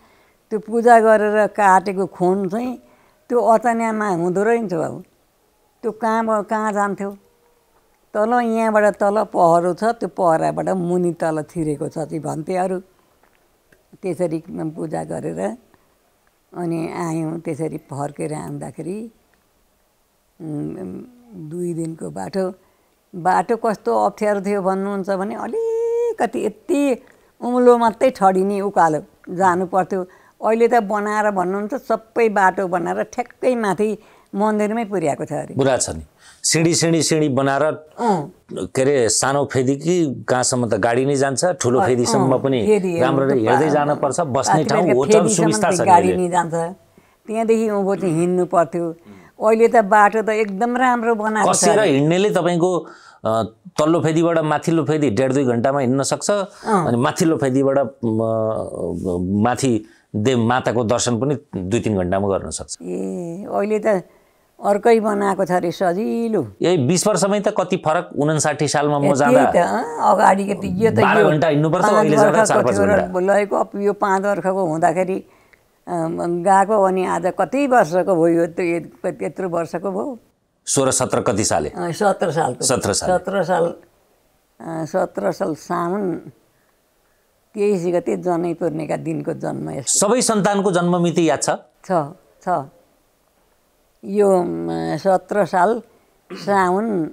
त्यो पूजा गरेर काटेको खुन चाहिँ त्यो अचन्यामा हुँदो रहेछ बाबु। त्यो कहाँबाट कहाँ जान्थ्यो? तल यहाँबाट तल पहरो छ त्यो पहराबाट मुनि तल छिरेको छ चाहिँ भन्थे अरू। त्यसरी पूजा गरेर अनि आयौँ त्यसरी फर्केर आउँदाखेरि दुई दिनको बाटो। बाटो कस्तो अप्ठ्यारो थियो भन्नुहुन्छ भने अलिकति यति उम्लो मात्रै ठडिने उकालो जानु पर्थ्यो। अहिले त बनाएर भन्नुहुन्छ सबै बाटो बनाएर ठ्याक्कै माथि मन्दिरमै पुर्याएको छ अरे। बुढा छ नि। सिँढी सिँढी सिँढी बनाएर के अरे सानो फेदी कि कहाँसम्म त गाडी नै जान्छ ठुलो फेदीसम्म पनि राम्ररी पा- जानुपर्छ बस्ने ठाउँ होटल सुविस्ता छ गाडी। नै जान्छ। त्यहाँदेखि उँभो चाहिँ हिँड्नु पर्थ्यो। अहिले त बाटो त एकदम राम्रो बनाएको कसेर हिँड्नेले तपाईँको तल्लो फेदीबाट माथिल्लो फेदी डेढ दुई घन्टामा हिँड्न सक्छ अनि माथिल्लो फेदीबाट माथि देव माताको दर्शन पनि दुई तिन घन्टामा गर्न सक्छ। ए अहिले त अर्कै बनाएको छ अरे सजिलो। यही बिस वर्षमै त कति फरक उनासाठी सालमा म जाँदा त अँ, अगाडिको त यो त। लगेको अब यो पाँच वर्षको हुँदाखेरि गएको अनि आज कति वर्षको भयो यो त्यत्रो वर्षको भयो? सोह्र सत्र कति साले? सत्र सालको। सत्र साल। सत्र साल सत्र साल साउन तेइस गते जनै पूर्णिका दिनको जन्म सबै सन्तानको जन्ममिति याद छ छ। यो सत्र साल साउन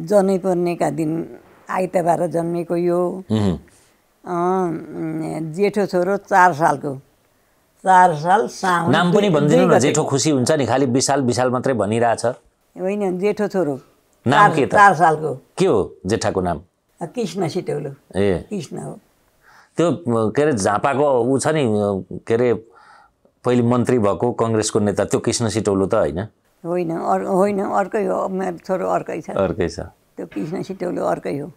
जनै पूर्णिका दिन आइतबार जन्मेको यो जेठो छोरो चार सालको। चार साल साउन नाम पनि भनिदिनु न। जेठो खुसी हुन्छ नि खालि विशाल विशाल मात्रै भनिरहेछ। होइन जेठो छोरो। नाम चार- के? चार सालको। के हो जेठाको नाम? कृष्ण सिटौलो। ए। कृष्ण हो। त्यो के अरे झापाको ऊ छ नि के अरे पहिले मन्त्री भएको कङ्ग्रेसको नेता त्यो कृष्ण सिटौलो त होइन? होइन अर होइन अर्कै हो मेरो छोरो अर्कै छ। अर्कै छ। त्यो कृष्ण सिटौलो अर्कै हो।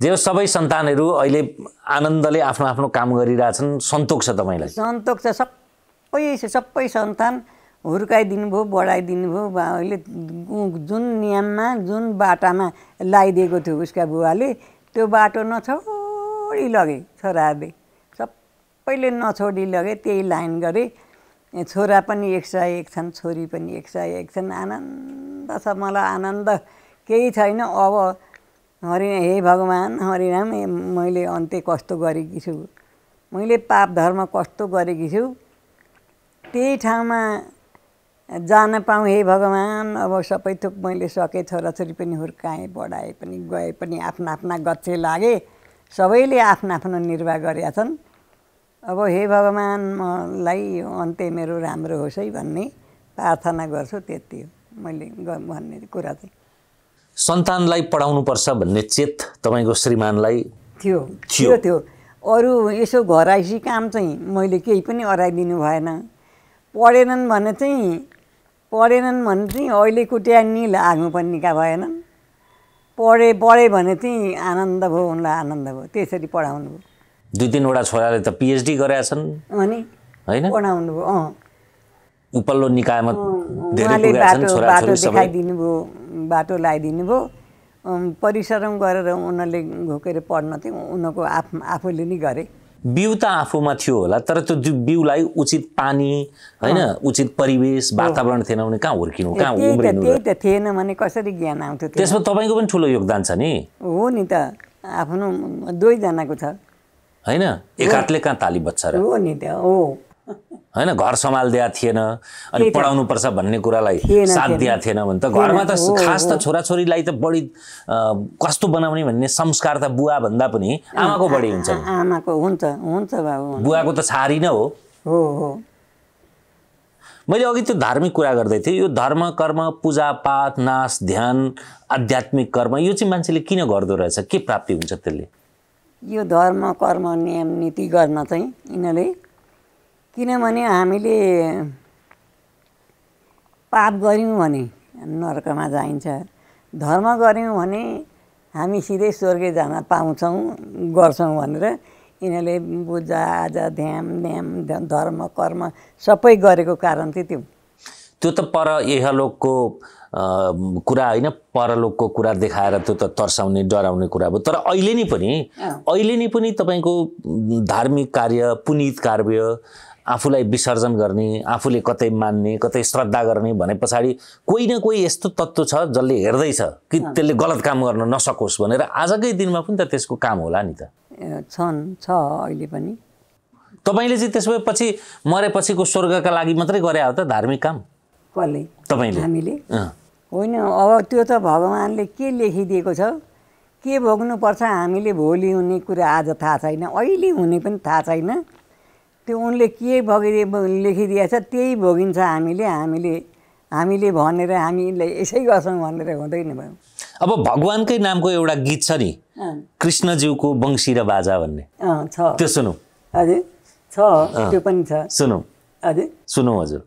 जे सबै सन्तानहरू अहिले आनन्दले आफ्नो आफ्नो काम गरिरहेछन् सन्तोक छ तपाईँलाई? सन्तोक छ सबै सबै सन्तान हुर्काइदिनु भयो बढाइदिनु भयो बाबाले गु- जुन नियममा जुन बाटामा लगाइदिएको थियो उसका बुवाले त्यो बाटो नछोडी लगे छोराहरूले सबैले नछोडी लगे त्यही लाइन गरे। छोरा पनि एक सय एक छन् छोरी पनि एक सय एक छन्। आनन्द छ मलाई आनन्द। केही छैन। अब हरि हे भगवान् हरिराम मैले अन्त्य कस्तो गरेकी छु? मैले पाप धर्म कस्तो गरेकी छु? त्यही ठाउँमा जान पाऊँ हे भगवान्। अब सबै थोक मैले सकेँ छोराछोरी पनि हुर्काएँ बढाएँ पनि गए पनि आफ्ना आफ्ना गच्छे लागे। सबैले आफ्नो आफ्नो निर्वाह गरेका छन्। अब हे भगवान् मलाई यो अन्त्य मेरो राम्रो होस् है भन्ने प्रार्थना गर्छु त्यति हो। मैले भन्ने कुरा चाहिँ। सन्तानलाई पढाउनुपर्छ भन्ने चेत तपाईँको श्रीमानलाई थियो। थियो। थियो अरू यसो घराइसी काम चाहिँ मैले केही पनि अराइदिनु भएन। पढेनन् भने चाहिँ पढेनन् भने चाहिँ अहिले कुटिया निल आगो पनि निका भएनन्। पढे पढे भने चाहिँ आनन्द भयो उनलाई आनन्द भयो। त्यसरी पढाउनु भयो। दुई तिनवटा छोराले त पिएचडी गरेका छन्। अनि? होइन? उपल्लो निकायमा धेरै देखाइदिनु भयो बाटो लगाइदिनु भयो अम्, परिश्रम गरेर उनीहरूले घोकेर पढ्न चाहिँ उनीहरूको आफ आफूले नै गरे। बिउ त आफूमा थियो होला तर त्यो बिउलाई उचित पानी होइन? उचित परिवेश वातावरण थिएन भने कहाँ हुर्किनु कहाँ उम्रिनु त्यही त थिएन भने कसरी ज्ञान आउँथ्यो त्यो? त्यसमा तपाईँको पनि ठुलो योगदान छ नि? हो नि त आफ्नो दुवैजनाको छ। होइन? एक हातले कहाँ ताली बज्छ र? हो नि त हो। होइन? घर सम्हालिदिया थिएन अनि। पढाउनुपर्छ भन्ने कुरालाई साथ। दिया थिएन भने त घरमा त खास त। छोराछोरीलाई त बढी कस्तो बनाउने भन्ने संस्कार त बुवा भन्दा पनि आमाको बढी हुन्छ आमाको हुन्छ हुन्छ बाबु बुवाको त छारी नै हो। हो हो। मैले अघि त्यो धार्मिक कुरा गर्दै थिएँ यो धर्म कर्म पूजापाठ नाच ध्यान आध्यात्मिक कर्म यो चाहिँ मान्छेले किन गर्दो रहेछ? के प्राप्ति हुन्छ त्यसले? यो धर्म कर्म नियम नीति गर्न चाहिँ यिनीहरूले किनभने हामीले पाप गऱ्यौँ भने नर्कमा जाइन्छ। धर्म गऱ्यौँ भने हामी सिधै स्वर्ग जान पाउँछौँ गर्छौँ भनेर यिनीहरूले पूजा आजा ध्यान न्याम ध- धर्म कर्म सबै गरेको कारण चाहिँ त्यो त्यो त पर इहलोकको अ, कुरा होइन परलोकको कुरा देखाएर त्यो त तर्साउने डराउने कुरा भयो। तर अहिले नै पनि अहिले नै पनि तपाईँको धार्मिक कार्य पुनित कार्य आफूलाई विसर्जन गर्ने आफूले कतै मान्ने कतै श्रद्धा गर्ने भने पछाडि कोही न कोही यस्तो तत्त्व छ जसले हेर्दैछ कि त्यसले गलत काम गर्न नसकोस् भनेर आजकै दिनमा पनि त त्यसको काम होला नि त। छन् छ अहिले पनि। तपाईँले चाहिँ त्यसो भए पछि मरेपछिको स्वर्गका लागि मात्रै गरे हो त धार्मिक काम? कसले? तपाईँले? हामीले। होइन अब त्यो त भगवान्ले के लेखिदिएको छ? के भोग्नुपर्छ? हामीले भोलि हुने कुरा आज थाहा छैन अहिले हुने पनि थाहा छैन। त्यो उनले के भगिदिए लेखिदिएछ त्यही भोगिन्छ हामीले हामीले हामीले भनेर हामीले यसै गर्छौँ भनेर हुँदैन भयो। अब भगवान्कै नामको एउटा गीत छ नि कृष्णज्यूको बङ्सी र बाजा भन्ने। छ। त्यो सुनौ। हजुर छ त्यो पनि छ। सुनौ। हजुर। सुनौ हजुर।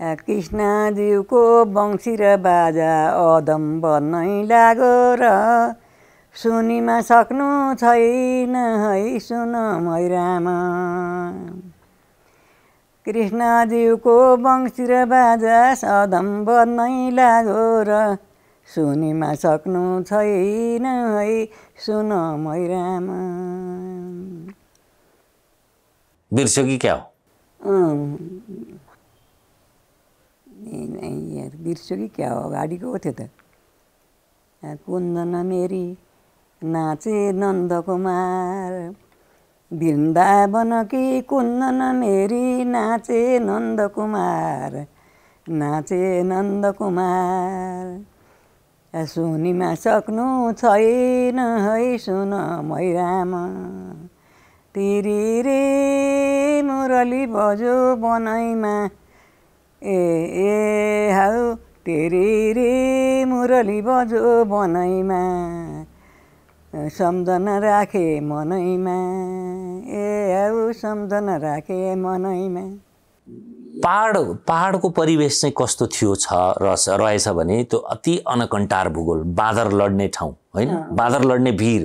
कृष्णज्यूको बङ्सी र बाजा अदम्ब नै लागो र सुनिमा सक्नु छैन है सुन मैरामा कृष्णज्यूको वंशी र बाजा सदम बन्नै लाग्यो र सुनिमा सक्नु छैन है सुन मैराम बिर्स्यो कि क्या हो बिर्स्यो कि क्या हो अगाडिको त्यो त कुन्दन मेरी नाचे नन्दकुमार वृन्दावन कि कुन्दन मेरी नाचे नन्दकुमार नाचे नन्दकुमार सुनिमा सक्नु छैन है सुन मैराम तिरी रे मुरली बजो बनैमा ए ए हौ तेरी रे मुरली बजो बनैमा सम्झना राखे मनैमा। ए हौ सम्झना राखे मनैमा। पहाड पहाडको परिवेश चाहिँ कस्तो थियो छ र रहेछ भने त्यो अति अनकन्टार भूगोल बाँदर लड्ने ठाउँ होइन? बाँदर लड्ने भिर।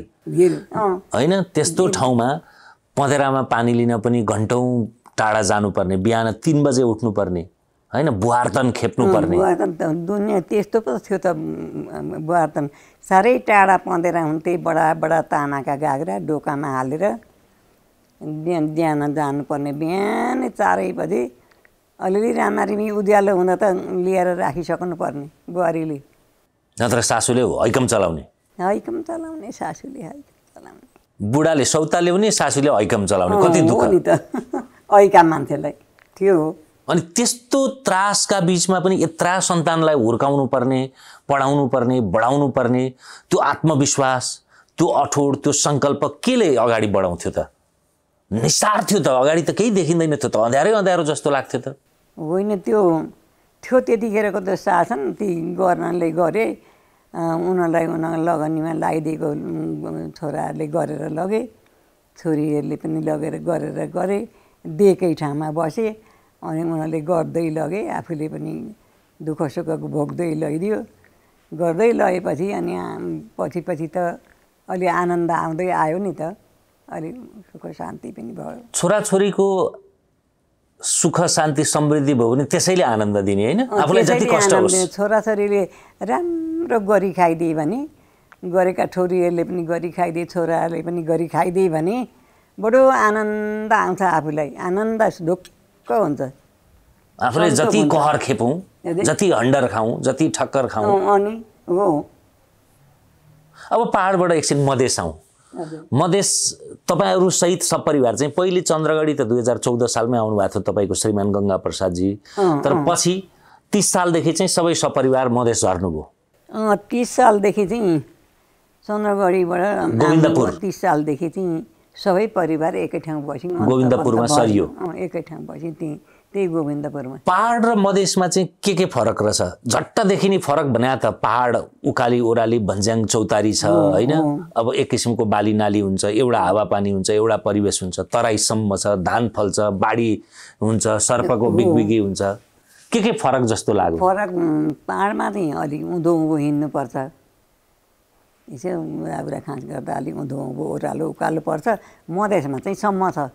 होइन? त्यस्तो ठाउँमा पँधेरामा पानी लिन पनि घन्टौँ टाढा जानुपर्ने बिहान तिन बजे उठ्नुपर्ने। होइन बुहार्तन खेप्नुपर्ने दुनियाँ त्यस्तो पो थियो त बुहार्तन। साह्रै टाढा पँधेर हुन्थे बडा बडा तामाका गाग्रा डोकामा हालेर बिहान बिहान जानुपर्ने। बिहानै चारै बजे अलिअलि राम्ररी उज्यालो हुँदा त लिएर राखिसक्नु पर्ने बुहारीले। नत्र सासूले हैकम चलाउने। हैकम चलाउने सासूले हैकम चलाउने। बुढाले सौता ल्याउने सासूले हैकम चलाउने। कति दुःख। हो नि त। ऐका मान्छेलाई। थियो अनि त्यस्तो त्रासका बिचमा पनि यत्रा सन्तानलाई हुर्काउनु पर्ने पढाउनु पर्ने बढाउनु पर्ने त्यो आत्मविश्वास त्यो अठोट त्यो सङ्कल्प केले अगाडि बढाउँथ्यो त? निसार थियो त अगाडि त केही देखिँदैन थियो त अँध्यारै अँध्यारो जस्तो लाग्थ्यो त। होइन त्यो थियो त्यतिखेरको त शासन ती गर्नले गरे उनीहरूलाई उनीहरू लगनीमा लगाइदिएको छोराहरूले गरेर लगे छोरीहरूले पनि लगेर गरेर गरे दिएकै ठाउँमा बसे। अनि उनीहरूले गर्दै लगे आफूले पनि दुःख सुखको भोग्दै लैदियो गर्दै लगेपछि अनि पछि पछि त अलि आनन्द आउँदै आयो नि त। अलि सुख शान्ति पनि भयो। छोराछोरीको सुख शान्ति समृद्धि भयो भने त्यसैले आनन्द दिने होइन? आफूलाई जति कष्ट होस्। छोराछोरीले राम्रो गरी खाइदिए भने गरेका छोरीहरूले पनि गरी खाइदिए छोराहरूले पनि गरी खाइदिए भने बडो आनन्द आउँछ आफूलाई। आनन्द ढुक्क हुन्छ? आफूले जति। कहर खेपौँ जति हन्डर खाउँ जति ठक्कर खाउँ अनि? हो। अब पहाडबाट एकछिन मधेस आउँ। मधेस तपाईँहरू सहित सपरिवार चाहिँ पहिले चन्द्रगढी त दुई हजार चौध सालमै आउनुभएको थियो तपाईँको श्रीमान गङ्गा प्रसादजी। तर पछि तिस सालदेखि चाहिँ सबै सपरिवार मधेस झर्नुभयो। तिस सालदेखि चाहिँ चन्द्रगढीबाट गोविन्दपुर। तिस सालदेखि चाहिँ सबै परिवार एकै ठाउँ बस्यौँ गोविन्दपुरमा। सरियो। एकै ठाउँ बस्यौँ त्यही त्यही गोविन्दपुरमा। पहाड र मधेसमा चाहिँ के के फरक रहेछ? झट्ट देखिने फरक भने त पहाड उकाली ओह्राली भन्ज्याङ चौतारी छ होइन? अब एक किसिमको बाली नाली हुन्छ एउटा हावापानी हुन्छ एउटा परिवेश हुन्छ तराईसम्म छ धान फल्छ बाढी हुन्छ सर्पको बिगबिगी हुन्छ। के के फरक जस्तो लाग्यो? फरक पाहाडमा चाहिँ अलिक उँधो उँभो हिँड्नुपर्छ। यसो बुढाबुढा खाँच गर्दा अलिक उँधो उँभो ओह्रालो उकालो पर्छ। मधेसमा चाहिँ सम्म छ।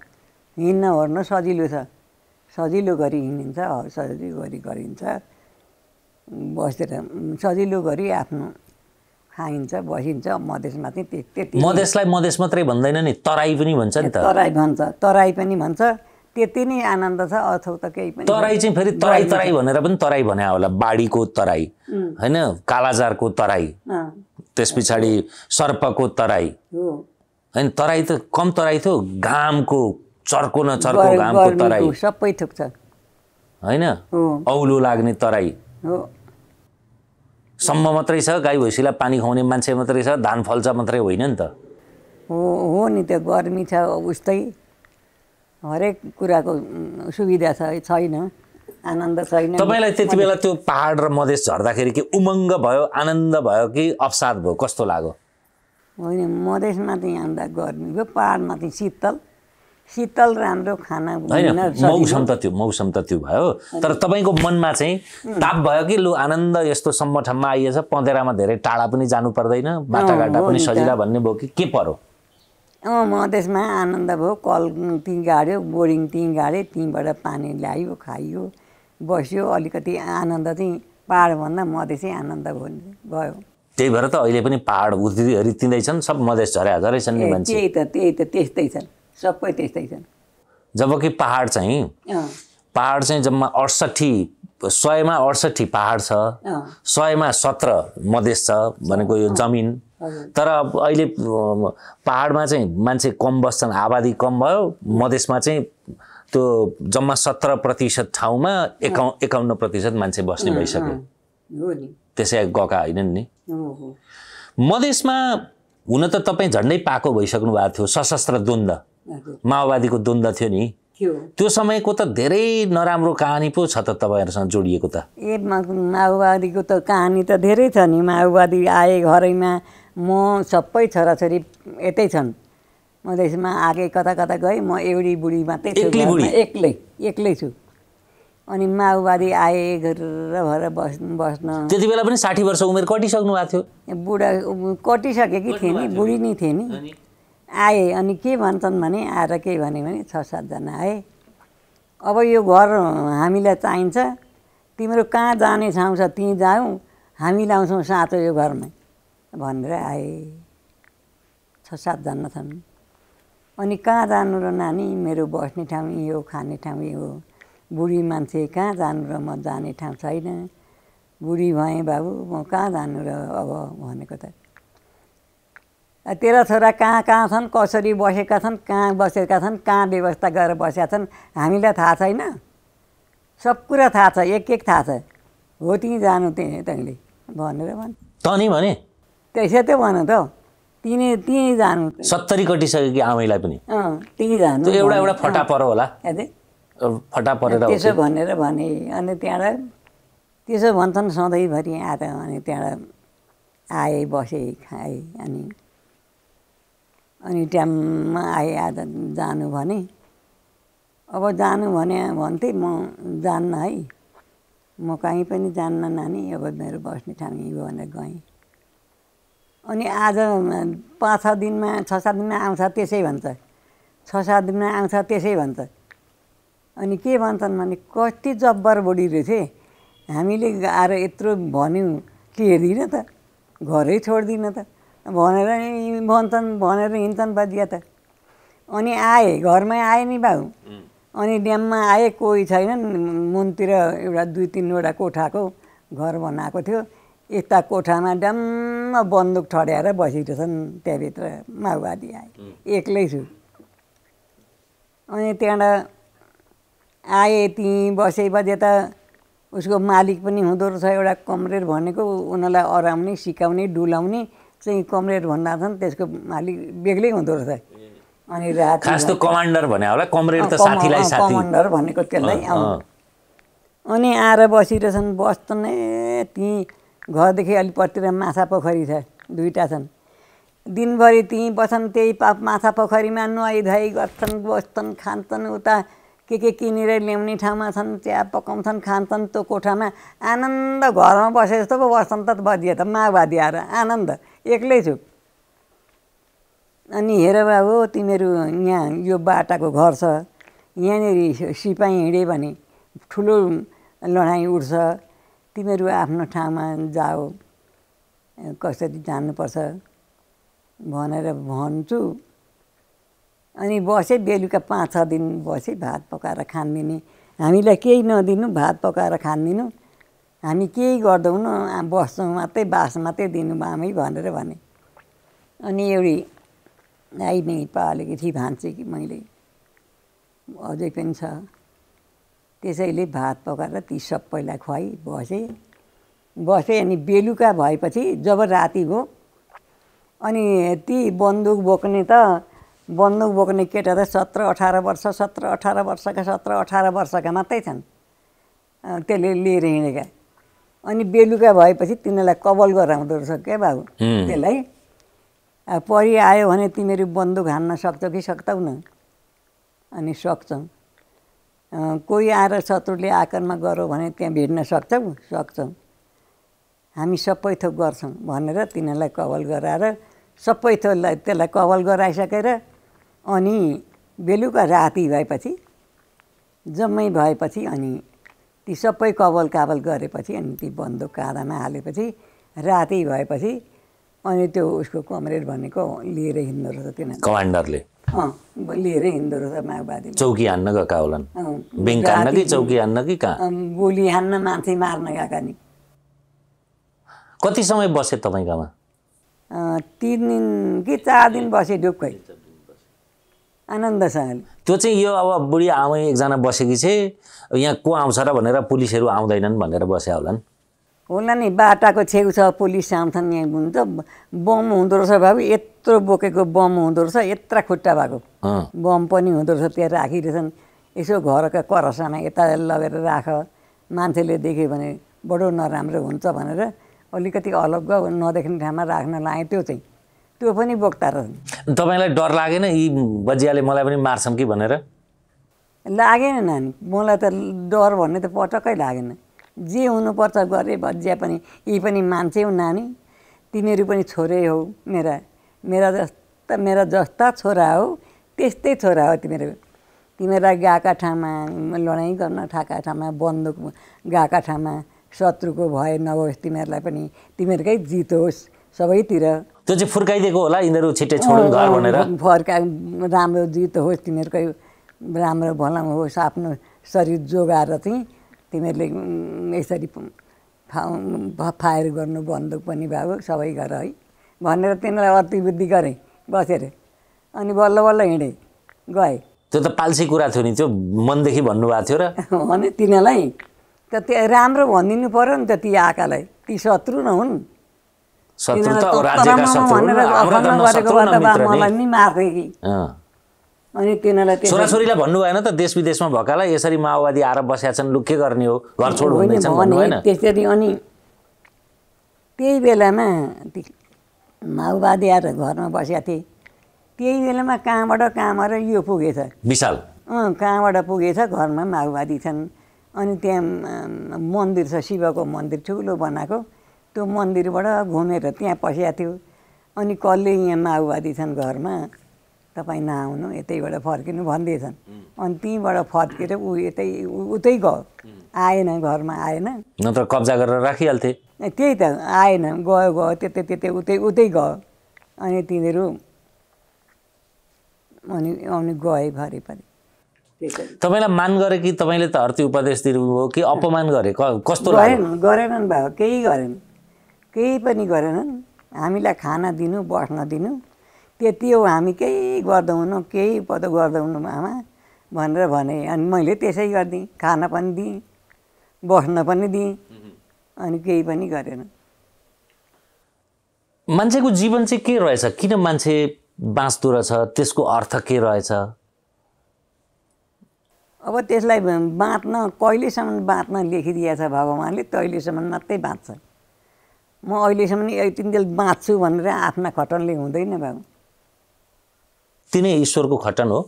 हिँड्न ओर्नु सजिलो छ। सजिलो गरी हिँडिन्छ सजिलो गरी गरिन्छ। बसेर सजिलो गरी आफ्नो खाइन्छ बसिन्छ मधेसमा चाहिँ त्य- त्यति मधेसलाई मधेस मात्रै भन्दैन नि तराई पनि भन्छ नि त। तराई भन्छ तराई पनि भन्छ। त्यति नै आनन्द छ अथवा त केही पनि तराई चाहिँ फेरि तराई तराई भनेर पनि तराई भने होला बाढीको तराई। होइन कालाजारको तराई। त्यस पछाडि सर्पको तराई। होइन तराई त कम तराई थियो घामको चर्को न चर्को घामको तराई। सबै थोक छ। होइन? औलो लाग्ने तराई। सम्म मात्रै छ गाई भैँसीलाई पानी खुवाउने मान्छे मात्रै छ धान फल्छ मात्रै होइन नि त। हो हो नि त्यो गर्मी छ उस्तै हरेक कुराको सुविधा छ छैन। आनन्द छैन तपाईँलाई त्यति बेला त्यो पहाड र मधेस झर्दाखेरि के उमङ्ग भयो आनन्द भयो कि अवसाद भयो कस्तो लाग्यो? होइन मधेसमा चाहिँ आउँदा गर्मी भयो पहाडमा चाहिँ शीतल। शीतल राम्रो खाना। मौसम त त्यो मौसम त त्यो भयो। तर तपाईँको मनमा चाहिँ ताप भयो कि लु आनन्द यस्तो सम्म ठाउँमा आइएछ पँधेरामा धेरै टाढा पनि जानु पर्दैन बाटाघाटा पनि त। सजिला भन्ने भयो कि के पर्यो अँ मधेसमा आनन्द भयो कल त्यहीँ गाड्यो बोरिङ त्यहीँ गाड्यो त्यहीँबाट पानी ल्यायो खाइयो बस्यो अलिकति आनन्द चाहिँ पाहाडभन्दा मधेसै आनन्द भयो भयो। त्यही भएर त अहिले पनि पाहाड उति रित्तिँदैछन् सब मधेस झरे झरै छन् नि ए, मान्छे। त्यही त त्यही त त्यस्तै छन् सबै त्यस्तै छन्। जबकि पाहाड चाहिँ पाहाड चाहिँ जम्मा अडसट्ठी सयमा अडसट्ठी पाहाड छ सयमा सत्र मधेस छ भनेको यो जमिन। तर अब अहिले पाहाडमा चाहिँ मान्छे कम बस्छन् आबादी कम भयो मधेसमा चाहिँ त्यो जम्मा सत्र प्रतिशत ठाउँमा एकाउ एकाउन्न प्रतिशत मान्छे बस्ने भइसक्यो। त्यसै गएका होइनन् नि। मधेसमा हुन त तपाईँ झन्डै पाको भइसक्नु भएको थियो सशस्त्र द्वन्द्व हजुर माओवादीको द्वन्द्व थियो नि। त्यो समयको त धेरै नराम्रो कहानी पो छ त तपाईँहरूसँग जोडिएको त। ए माओवादीको त कहानी त धेरै छ नि। माओवादी आए घरैमा म सबै छोराछोरी यतै छन्। मधेसमा आगे कता कता गएँ म एउटी बुढी मात्रै छु एक्लै? एक्लै एक्लै छु। अनि माओवादी आए गरेर भएर बस् बस्न। त्यति बेला पनि साठी वर्ष उमेर कटिसक्नु भएको थियो। बुढा कटिसकेकी थिएँ नि बुढी नै थिएँ नि आए अनि के भन्छन् भने आएर के भने भने छ सातजना आए। अब यो घर हामीलाई चाहिन्छ तिम्रो कहाँ जाने ठाउँ छ त्यहीँ जाउँ हामी लाउँछौँ साँचो यो घरमा। भनेर आए। छ सातजना छन्। अनि कहाँ जानु र नानी? मेरो बस्ने ठाउँ यही हो खाने ठाउँ यही हो। बुढी मान्छे कहाँ जानु र म जाने ठाउँ छैन। बुढी भएँ बाबु म कहाँ जानु र अब भनेको त। तेरा छोरा कहाँ कहाँ छन्? कसरी बसेका छन्? कहाँ बसेका छन्? कहाँ व्यवस्था गरेर बसेका छन्? हामीलाई थाहा छैन। सब कुरा थाहा छ एक एक थाहा छ। हो त्यहीँ जानु त्यहीँ तैँले। भनेर भन् त नि भने? त्यसै त भन त तिनी त्यहीँ जानु सत्तरी कटिसक्यो कि आमैलाई पनि त्यहीँ जानु एउटा एउटा। फटा पर होला? फटा परेर त्यसो? भनेर भने अनि त्यहाँबाट त्यसो भन्छन् सधैँभरि आएर अनि त्यहाँबाट आए बसे खाए अनि अनि टाइममा आए आज जानु भने अब जानु भने भन्थेँ म जान्न है म कहीँ पनि जान्न नानी अब मेरो बस्ने ठाउँ यहीँ भनेर गएँ अनि आज पाँच छ दिनमा छ सात दिनमा आउँछ त्यसै भन्छ। छ सात दिनमा आउँछ त्यसै भन्छ। अनि के भन्छन् भने कति जब्बर बुढी रहेछ हामीले आएर यत्रो भन्यौँ के हेर्दिनँ त? घरै छोड्दिनँ त? भनेर नि भन्छन् भनेर हिँड्छन् बाजिया त। अनि आए घरमै आए नि बाउ। अनि ड्याममा आए कोही छैन मुनतिर एउटा दुई तिनवटा कोठाको घर बनाएको थियो। यता कोठामा ड्याम्म बन्दुक ठड्याएर बसिरहेछन् त्यहाँभित्र माओवादी आए। एक्लै छु। अनि त्यहाँबाट आए त्यहीँ बसेपछि त उसको मालिक पनि हुँदो रहेछ एउटा कमरेड भनेको उनीहरूलाई अराउने सिकाउने डुलाउने चाहिँ कमरेड भन्दा छन् त्यसको मालिक बेग्लै हुँदो रहेछ। अनि राति कमान्डर भने होला कमरेड त साथीलाई साथी। कमान्डर भनेको त्यसलाई। अनि आएर बसिरहेछन् बस्छन् ए त्यहीँ घरदेखि अलिपट्टितिर माछा पोखरी छ दुईवटा छन्। दिनभरि त्यहीँ बस्छन् त्यही पा माछा पोखरीमा नुहाइधुवाइ गर्छन् बस्छन् खान्छन् उता के के किनेर ल्याउने ठाउँमा छन् चिया पकाउँछन् खान्छन् त्यो कोठामा। आनन्द घरमा बसे जस्तो पो बस्छन् त बजिए त माओवादी आएर आनन्द एक्लै छु। अनि हेर बाबु तिमीहरू यहाँ यो बाटाको घर छ यहाँनिर सिपाही हिँड्यो भने ठुलो लडाइँ उठ्छ। तिमीहरू आफ्नो ठाउँमा जाऊ। कसरी जानुपर्छ भनेर भन्छु। अनि बसेँ बेलुका पाँच छ दिन बसेँ भात पकाएर खानिदिने। हामीलाई केही नदिनु भात पकाएर खानिदिनु। हामी केही गर्दैनौँ बस्छौँ मात्रै बास मात्रै दिनु बामै भनेर भने। अनि एउटी आई नै पालेकी थिएँ कि मैले। अझै पनि छ। त्यसैले भात पकाएर ती सबैलाई खुवाई बसेँ। बसेँ अनि बेलुका भएपछि जब राति भयो अनि ती बन्दुक बोक्ने त बन्दुक बोक्ने केटा त सत्र अठार वर्ष सत्र अठार वर्षका सत्र अठार वर्षका मात्रै छन्। त्यसले लिएर हिँडेका अनि बेलुका भएपछि तिनीहरूलाई कबल गराउँदो रहेछ क्या बाबु। त्यसलाई परि आयो भने तिमीहरू बन्दुक हान्न सक्छौ कि सक्छौ न? अनि सक्छौ कोही आएर शत्रुले आक्रमण गऱ्यो भने त्यहाँ भेट्न सक्छौ? सक्छौ। हामी सबै थोक गर्छौँ भनेर तिनीहरूलाई कबल गराएर सबै थोरलाई त्यसलाई कभल गराइसकेर अनि बेलुका राति भएपछि जम्मै भएपछि अनि ती सबै कवल काबल गरेपछि अनि ती बन्दुक काँधामा हालेपछि राति भएपछि अनि त्यो उसको कमरेड भनेको लिएर हिँड्दो रहेछ तिनीहरू कमान्डरले? लिएरै हिँड्दो रहेछ माओवादीले। चौकी हान्न गएका होलान् अँ, बेङ्क हान्न कि चौकी हान्न कि कहाँ? गोली हान्न मान्छे मार्न गएका नि। कति समय बसे तपाईँकोमा अँ, तिन दिन कि चार दिन बसे ढुक्कै। आनन्दसँगले। त्यो चाहिँ यो अब बुढी आमै एकजना बसेकी छे यहाँ को आउँछ र भनेर पुलिसहरू आउँदैनन् भनेर बस्या होलान्। होला नि बाटाको छेउ छ पुलिस आउँछन् यहाँ हुन्छ। बम हुँदो रहेछ बाबु यत्रो बोकेको बम हुँदो रहेछ यत्रा खुट्टा भएको। बम पनि हुँदो रहेछ त्यहाँ राखिरहेछन्। यसो घरका करसाना यता लगेर राख मान्छेले देख्यो भने बडो नराम्रो हुन्छ भनेर अलिकति अलग्ग नदेख्ने ठाउँमा राख्न लाएँ त्यो चाहिँ। त्यो पनि बोक्ता रहेछन्। तपाईँलाई डर लागेन? यी बजियाले मलाई पनि मार्छन् कि भनेर? लागेन नानी मलाई त डर भन्ने त पटक्कै लागेन। जे हुनुपर्छ गरे भज्या पनि यी पनि मान्छे हो नानी। तिमीहरू पनि छोरै हौ मेरा। मेरा जस्ता मेरा जस्ता छोरा हो त्यस्तै छोरा हो तिमीहरू। तिमीहरूलाई गएका ठाउँमा लडाइँ गर्न थाका ठाउँमा बन्दुक गएका ठाउँमा शत्रुको भय नहोस् तिमीहरूलाई पनि। तिमीहरूकै जित होस् सबैतिर। त्यो चाहिँ फुर्काइदिएको होला यिनीहरू छिट्टै छोडुन् घर भनेर? फर्का राम्रो जित होस् तिमीहरूकै राम्रो भला होस् आफ्नो शरीर जोगाएर चाहिँ तिमीहरूले यसरी फायर गर्नु बन्दुक पनि भएको सबै गर है। भनेर तिनीहरूलाई अति बुद्धि गरेँ बसेर। अनि बल्ल बल्ल हिँडेँ गएँ। त्यो त पाल्सी कुरा थियो नि त्यो मनदेखि भन्नुभएको थियो र। भने तिनीहरूलाई त त्यो राम्रो भनिदिनु पऱ्यो नि त ती आकालाई ती शत्रु न हुन् शत्रु त तिनीहरूलाई राज्यका तरामामा शत्रु भनेर गरेको मलाई नि मार्थे कि। अनि तिनीहरूलाई छोराछोरीलाई भन्नु भएन त देश विदेशमा भएकालाई यसरी माओवादी आएर बसेका छन् लु के गर्ने हो? घर छोड त्यसरी अनि त्यही बेलामा माओवादी आएर घरमा बसेका थिए। त्यही बेलामा कहाँबाट कहाँबाट यो पुगेछ? विशाल। अँ कहाँबाट पुगेछ? घरमा माओवादी छन्। अनि त्यहाँ मन्दिर छ शिवको मन्दिर ठुलो बनाएको। त्यो मन्दिरबाट घुमेर त्यहाँ पसेको थियो। अनि कसले यहाँ माओवादी छन् घरमा? तपाईँ नआउनु यतैबाट फर्किनु भन्दैछन्। अनि त्यहीँबाट फर्केर ऊ यतै उतै गयो। आएन घरमा आएन। नत्र कब्जा गरेर राखिहाल्थे। त्यही त आएन गयो गयो त्यतै त्यतै उतै उतै गयो। अनि तिनीहरू अनि अनि गए भरेपरि तपाईँलाई मान गरे कि तपाईँले त हर्ती उपदेश दिनुभयो कि अपमान गरे? कस्तो गरेन गरेनन् बाबा केही गरेन केही पनि गरेनन्। हामीलाई खाना दिनु बस्न दिनु। त्यति हो हामी केही गर्दैनौँ केही पद गर्दैनौँ आमा भनेर भने। अनि मैले त्यसै गरिदिएँ खाना पनि दिएँ बस्न पनि दिएँ अनि केही पनि गरेन। मान्छेको जीवन चाहिँ के रहेछ? किन मान्छे बाँच्दो रहेछ? त्यसको अर्थ के रहेछ? अब त्यसलाई बाँच्न कहिलेसम्म बाँच्न लेखिदिएछ भगवान्ले तहिलेसम्म मात्रै बाँच्छ। म अहिलेसम्म यतिन्जेल बाँच्छु भनेर आफ्ना खटनले हुँदैन बाबु। तिनै ईश्वरको खटन हो।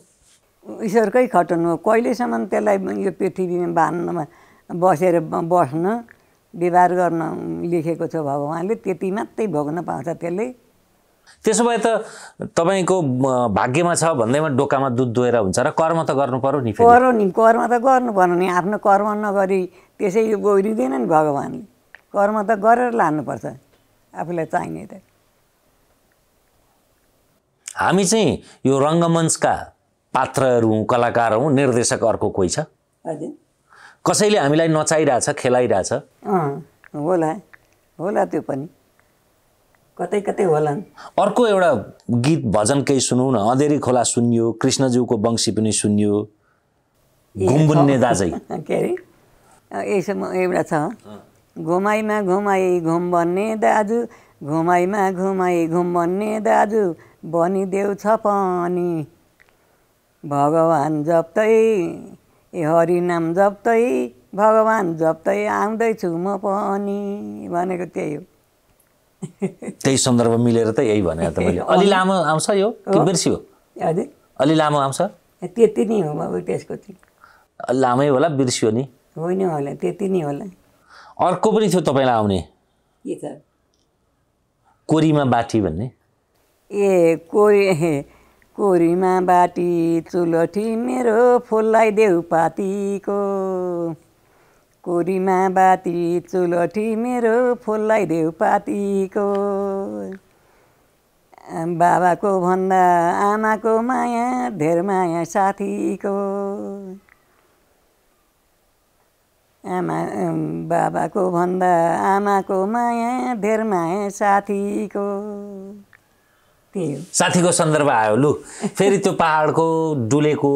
ईश्वरकै खटन हो। कहिलेसम्म त्यसलाई यो पृथ्वीमा बाँध्नमा बसेर बस्न व्यवहार गर्न लेखेको छ भगवान्ले त्यति मात्रै भोग्न पाउँछ त्यसले। त्यसो भए त तपाईँको भाग्यमा छ भन्दैमा डोकामा दुध दोएर हुन्छ र कर्म त गर्नु पर्यो नि करो नि कर्म त गर्नु पर्यो नि। आफ्नो कर्म नगरी त्यसै गोरिँदैन नि भगवान्ले। कर्म त गरेर लानुपर्छ। आफूलाई चाहिने त। हामी चाहिँ यो रङ्गमञ्चका पात्रहरू हौँ कलाकार हौँ निर्देशक अर्को कोही छ? कसैले हामीलाई नचाइरहेछ खेलाइरहेछ? होला होला त्यो पनि। कतै कतै होला अर्को एउटा गीत भजन केही सुनौ न अँधेरी खोला सुनियो कृष्णज्यूको वंशी पनि सुनियो घुम्बुन्ने दाजै। के अरे? अँ, यसमा एउटा छ घुमाइमा घुमाई घुम भन्ने दाजु। घुमाइमा घुमाई घुम भन्ने दाजु। बनिदेऊ छ पनि। भगवान् जप्तै ए हरिनाम जप्तै भगवान् जप्तै आउँदैछु म पनि भनेको त्यही हो। त्यही सन्दर्भ मिलेर त यही भने अलि लामो आउँछ यो? बिर्सियो? हजुर। अलि लामो आउँछ? त्यति नै हो अब त्यसको चाहिँ। लामै होला बिर्सियो नि। होइन होला त्यति नै होला। अर्को पनि थियो तपाईँलाई आउने? के छ? कोरीमा बाठी भन्ने। ए कोरी कोरीमा बाटी चुलठी मेरो फुललाई देऊ पातीको। कोरीमा बाती चुलठी मेरो फुललाई देऊ पातीको। बाबाको भन्दा आमाको माया धेर माया साथीको। आमा बाबाको भन्दा आमाको माया धेर माया साथीको। साथीको सन्दर्भ आयो लु। फेरि त्यो पहाडको डुलेको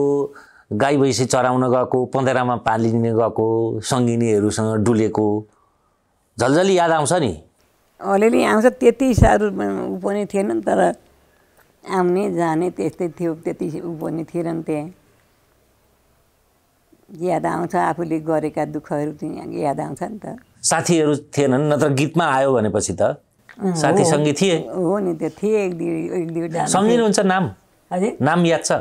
गाई भैँसी चराउन गएको पँधेरामा पालिने गएको सङ्गिनीहरूसँग डुलेको झलझली याद आउँछ नि? अलिअलि आउँछ त्यति साह्रो ऊ पनि थिएन तर आउने जाने त्यस्तै थियो त्यति ऊ पनि थिएन त्यहाँ। याद आउँछ आफूले गरेका दुःखहरू याद आउँछ नि त। साथीहरू थिएनन् नत्र गीतमा आयो भनेपछि त। साथी सङ्गी थिए। हो नि त्यो थिए एक दुई एक दुईवटा सम्झिनुहुन्छ नाम? हजुर। नाम याद छ?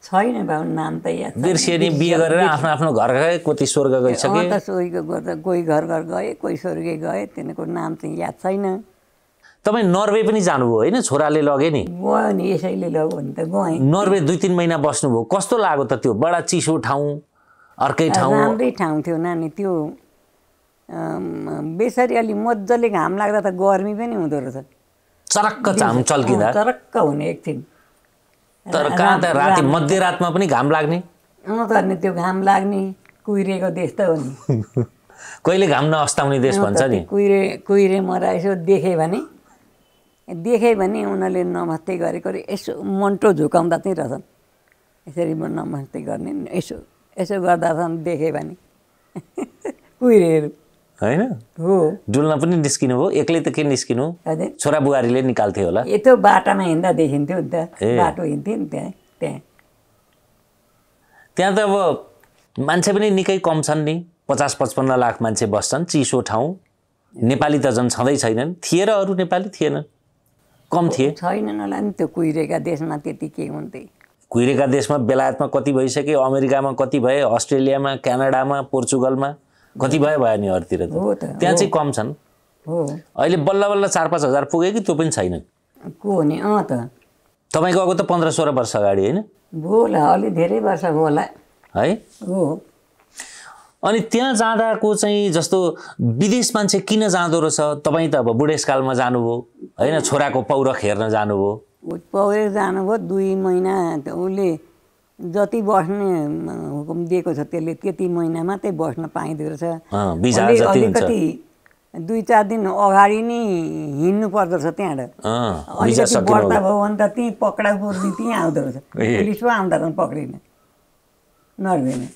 छैन बाबु नाम त याद छ। बिर्सिए नि बिहे गरेर आफ्नो आफ्नो घर गए कति स्वर्ग गइसके। अँ त सोहीको गर्दा कोही घर घर गए कोही स्वर्गे गए तिनीहरूको नाम चाहिँ याद छैन। तपाईँ नर्वे पनि जानुभयो होइन? छोराले लगे नि। गयो नि यसैले लग्यो भने त गएँ। नर्वे दुई तिन महिना बस्नुभयो। कस्तो लाग्यो त त्यो? बडा चिसो ठाउँ अर्कै ठाउँ। राम्रै ठाउँ थियो नानी त्यो बेसरी अलि मजाले घाम लाग्दा त गर्मी पनि हुँदो रहेछ। चरक्क घाम चल्किँदा? चरक्क हुने एकछिन तर कहाँ त राति मध्यरातमा पनि घाम लाग्ने? अँ त अनि त्यो घाम लाग्ने कुहिरेको देश त हो नि। कहिले घाम नअस्ताउने देश भन्छ नि। कुहिरे कुहिरे मरा यसो देखेँ भने देखेँ भने उनीहरूले नमस्ते गरेको यसो मन्टो झुकाउँदा चाहिँ रहेछन्। यसरी म नमस्ते गर्ने यसो यसो गर्दा छन् देखेँ भने। कुहिरेहरू। होइन? हो। डुल्न पनि निस्किनु भयो एक्लै त के निस्किनु? छोरा बुहारीले निकाल्थे होला। यत्रो बाटामा हिँड्दा देखिन्थ्यो नि त। बाटो हिँड्थ्यो नि त्यहाँ त्यहाँ। त्यहाँ त अब मान्छे पनि निकै कम छन् नि। पचास पचपन्न लाख मान्छे बस्छन् चिसो ठाउँ। नेपाली त झन् छँदै छैनन्। थिए र अरू नेपाली थिएनन् कम थिए। छैनन् होला नि त्यो कुहिरेका देशमा त्यति के हुन्थे कुहिरेका देशमा बेलायतमा कति भइसके अमेरिकामा कति भए? अस्ट्रेलियामा क्यानाडामा पोर्चुगलमा? कति भयो भयो नि अरूतिर त। त्यहाँ चाहिँ कम छन्। अहिले बल्ल बल्ल चार पाँच हजार पुगे कि त्यो पनि छैन? को हो नि अँ त। तपाईँ गएको त पन्ध्र सोह्र वर्ष अगाडि होइन? होला अलि धेरै वर्ष होला। है? हो। अनि त्यहाँ जाँदाको चाहिँ जस्तो विदेश मान्छे किन जाँदो रहेछ? तपाईँ त अब बुढेसकालमा जानुभयो होइन? छोराको पौरख हेर्न जानुभयो। ऊ पौरे जानुभयो दुई महिना उसले जति बस्ने हुकुम दिएको छ त्यसले त्यति महिना मात्रै बस्न पाइँदो रहेछ। अलिकति दुई चार दिन अगाडि नै हिँड्नु पर्दो रहेछ त्यहाँबाट। अलिकति बढ्ता भयो भने त त्यहीँ पक्राउ पर्ने त्यहीँ आउँदो रहेछ। पुलिसो आउँदा रहेछ पक्रिन। नर्वेमा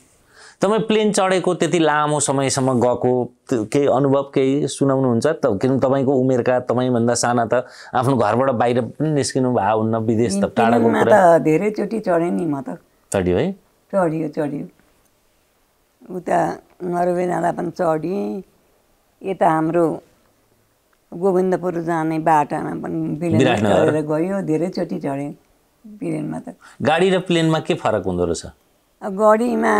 तपाईँ प्लेन चढेको त्यति लामो समयसम्म गएको केही अनुभव केही सुनाउनुहुन्छ त? किन तपाईँको उमेरका तपाईँभन्दा साना त आफ्नो घरबाट बाहिर पनि निस्किनु भएको हुन्न विदेश त टाढाको धेरैचोटि चढेँ नि म त। चढ्यो है? चढियो चढियो। उता नर्वे जाँदा पनि चढेँ यता हाम्रो गोविन्दपुर जाने बाटामा पनि विराटनगर। चढेर गयो। धेरैचोटि चढेँ बिलेनमा त। गाडी र प्लेनमा के फरक हुँदो रहेछ? अब गढीमा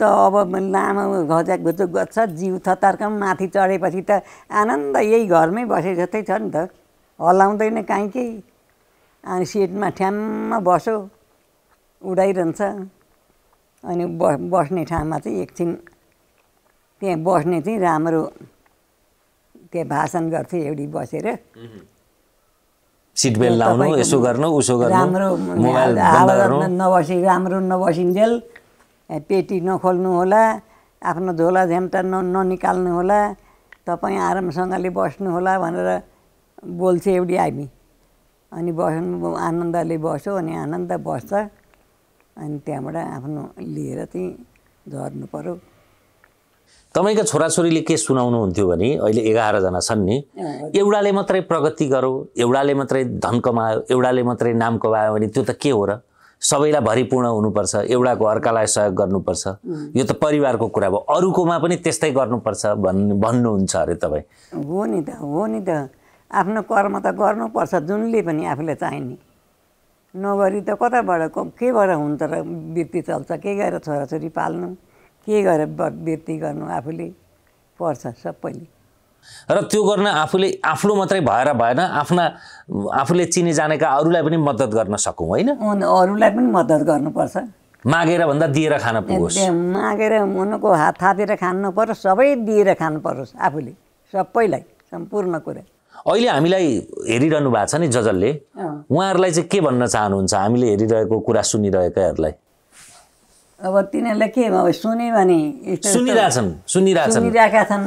त अब लामो घच्याक घुचुक गर्छ। जिउ थतार्कम माथि चढेपछि त आनन्द यही घरमै बसे जस्तै छ नि त। हल्लाउँदैन काहीँ केही। अनि सिटमा ठ्याम्म बस्यो। उडाइरहन्छ। अनि ब बस्ने ठाउँमा चाहिँ एकछिन त्यहाँ बस्ने चाहिँ राम्रो त्यहाँ भाषण गर्थे एउटी बसेर। सिट बेल्ट लाउनु यसो गर्नु उसो गर्नु राम्रो गर्नु। नबसी राम्रो नबसिन्जेल पेटी नखोल्नु होला आफ्नो झोला झ्याम्टा न ननिकाल्नु होला तपाईँ आरामसँगले बस्नु होला भनेर बोल्छ एउटी आइमी अनि बस्नु आनन्दले बस्यो अनि आनन्द बस्छ। अनि त्यहाँबाट आफ्नो लिएर चाहिँ झर्नु पऱ्यो तपाईँका छोराछोरीले के सुनाउनुहुन्थ्यो भने अहिले एघारजना छन् नि एउटाले मात्रै प्रगति गरो एउटाले मात्रै धन कमायो एउटाले मात्रै नाम कमायो भने त्यो त के हो र? सबैलाई भरिपूर्ण हुनुपर्छ एउटाको अर्कालाई सहयोग गर्नुपर्छ। यो त परिवारको कुरा भयो। अरूकोमा पनि त्यस्तै गर्नुपर्छ भन् भन्नुहुन्छ अरे तपाईँ। हो नि त हो नि त। आफ्नो कर्म त गर्नुपर्छ जुनले पनि आफूलाई चाहिने। नगरी त कताबाट क- केबाट हुन्छ र वृत्ति चल्छ के गरेर छोराछोरी पाल्नु? के गरेर वृत्ति गर्नु आफूले? पर्छ सबैले। र त्यो गर्न आफूले आफ्नो मात्रै भएर भएन आफ्ना आफूले चिने जानेका अरूलाई पनि मद्दत गर्न सकौँ होइन? अरूलाई पनि मद्दत गर्नुपर्छ। मागेर भन्दा दिएर खान पुगोस्। मागेर उनको हात थापेर खानु नपरोस् सबै दिएर खानु परोस् आफूले सबैलाई सम्पूर्ण कुरा। अहिले हामीलाई हेरिरहनु भएको छ नि जजलले। उहाँहरूलाई चाहिँ के भन्न चाहनुहुन्छ? हामीले हेरिरहेको कुरा सुनिरहेकाहरूलाई अब तिनीहरूले के सुने भने सुनिरहेछन् सुनिरहेछन्। छन्।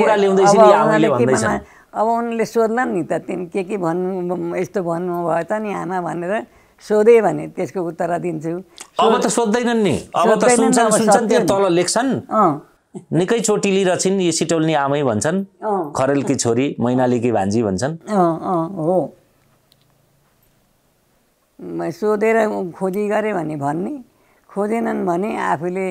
कुरा ल्याउँदैछन् अब उनले सोध्ला नि त तिमी के के भन्नु यस्तो भन्नुभयो त नि आमा भनेर सोधे भने त्यसको उत्तर दिन्छु। अब त सोध्दैनन् नि। अब त सुन्छन् सुन्छन्। त्यहाँ तल लेख्छन्। निकै चोटिली रहेछन् यो सिटौल्नी आमै भन्छन्। खरेलकी छोरी मैनालीकी भान्जी भन्छन्। हो। सोधेर खोजी गरेँ भने भन्ने। खोजेनन् भने आफूले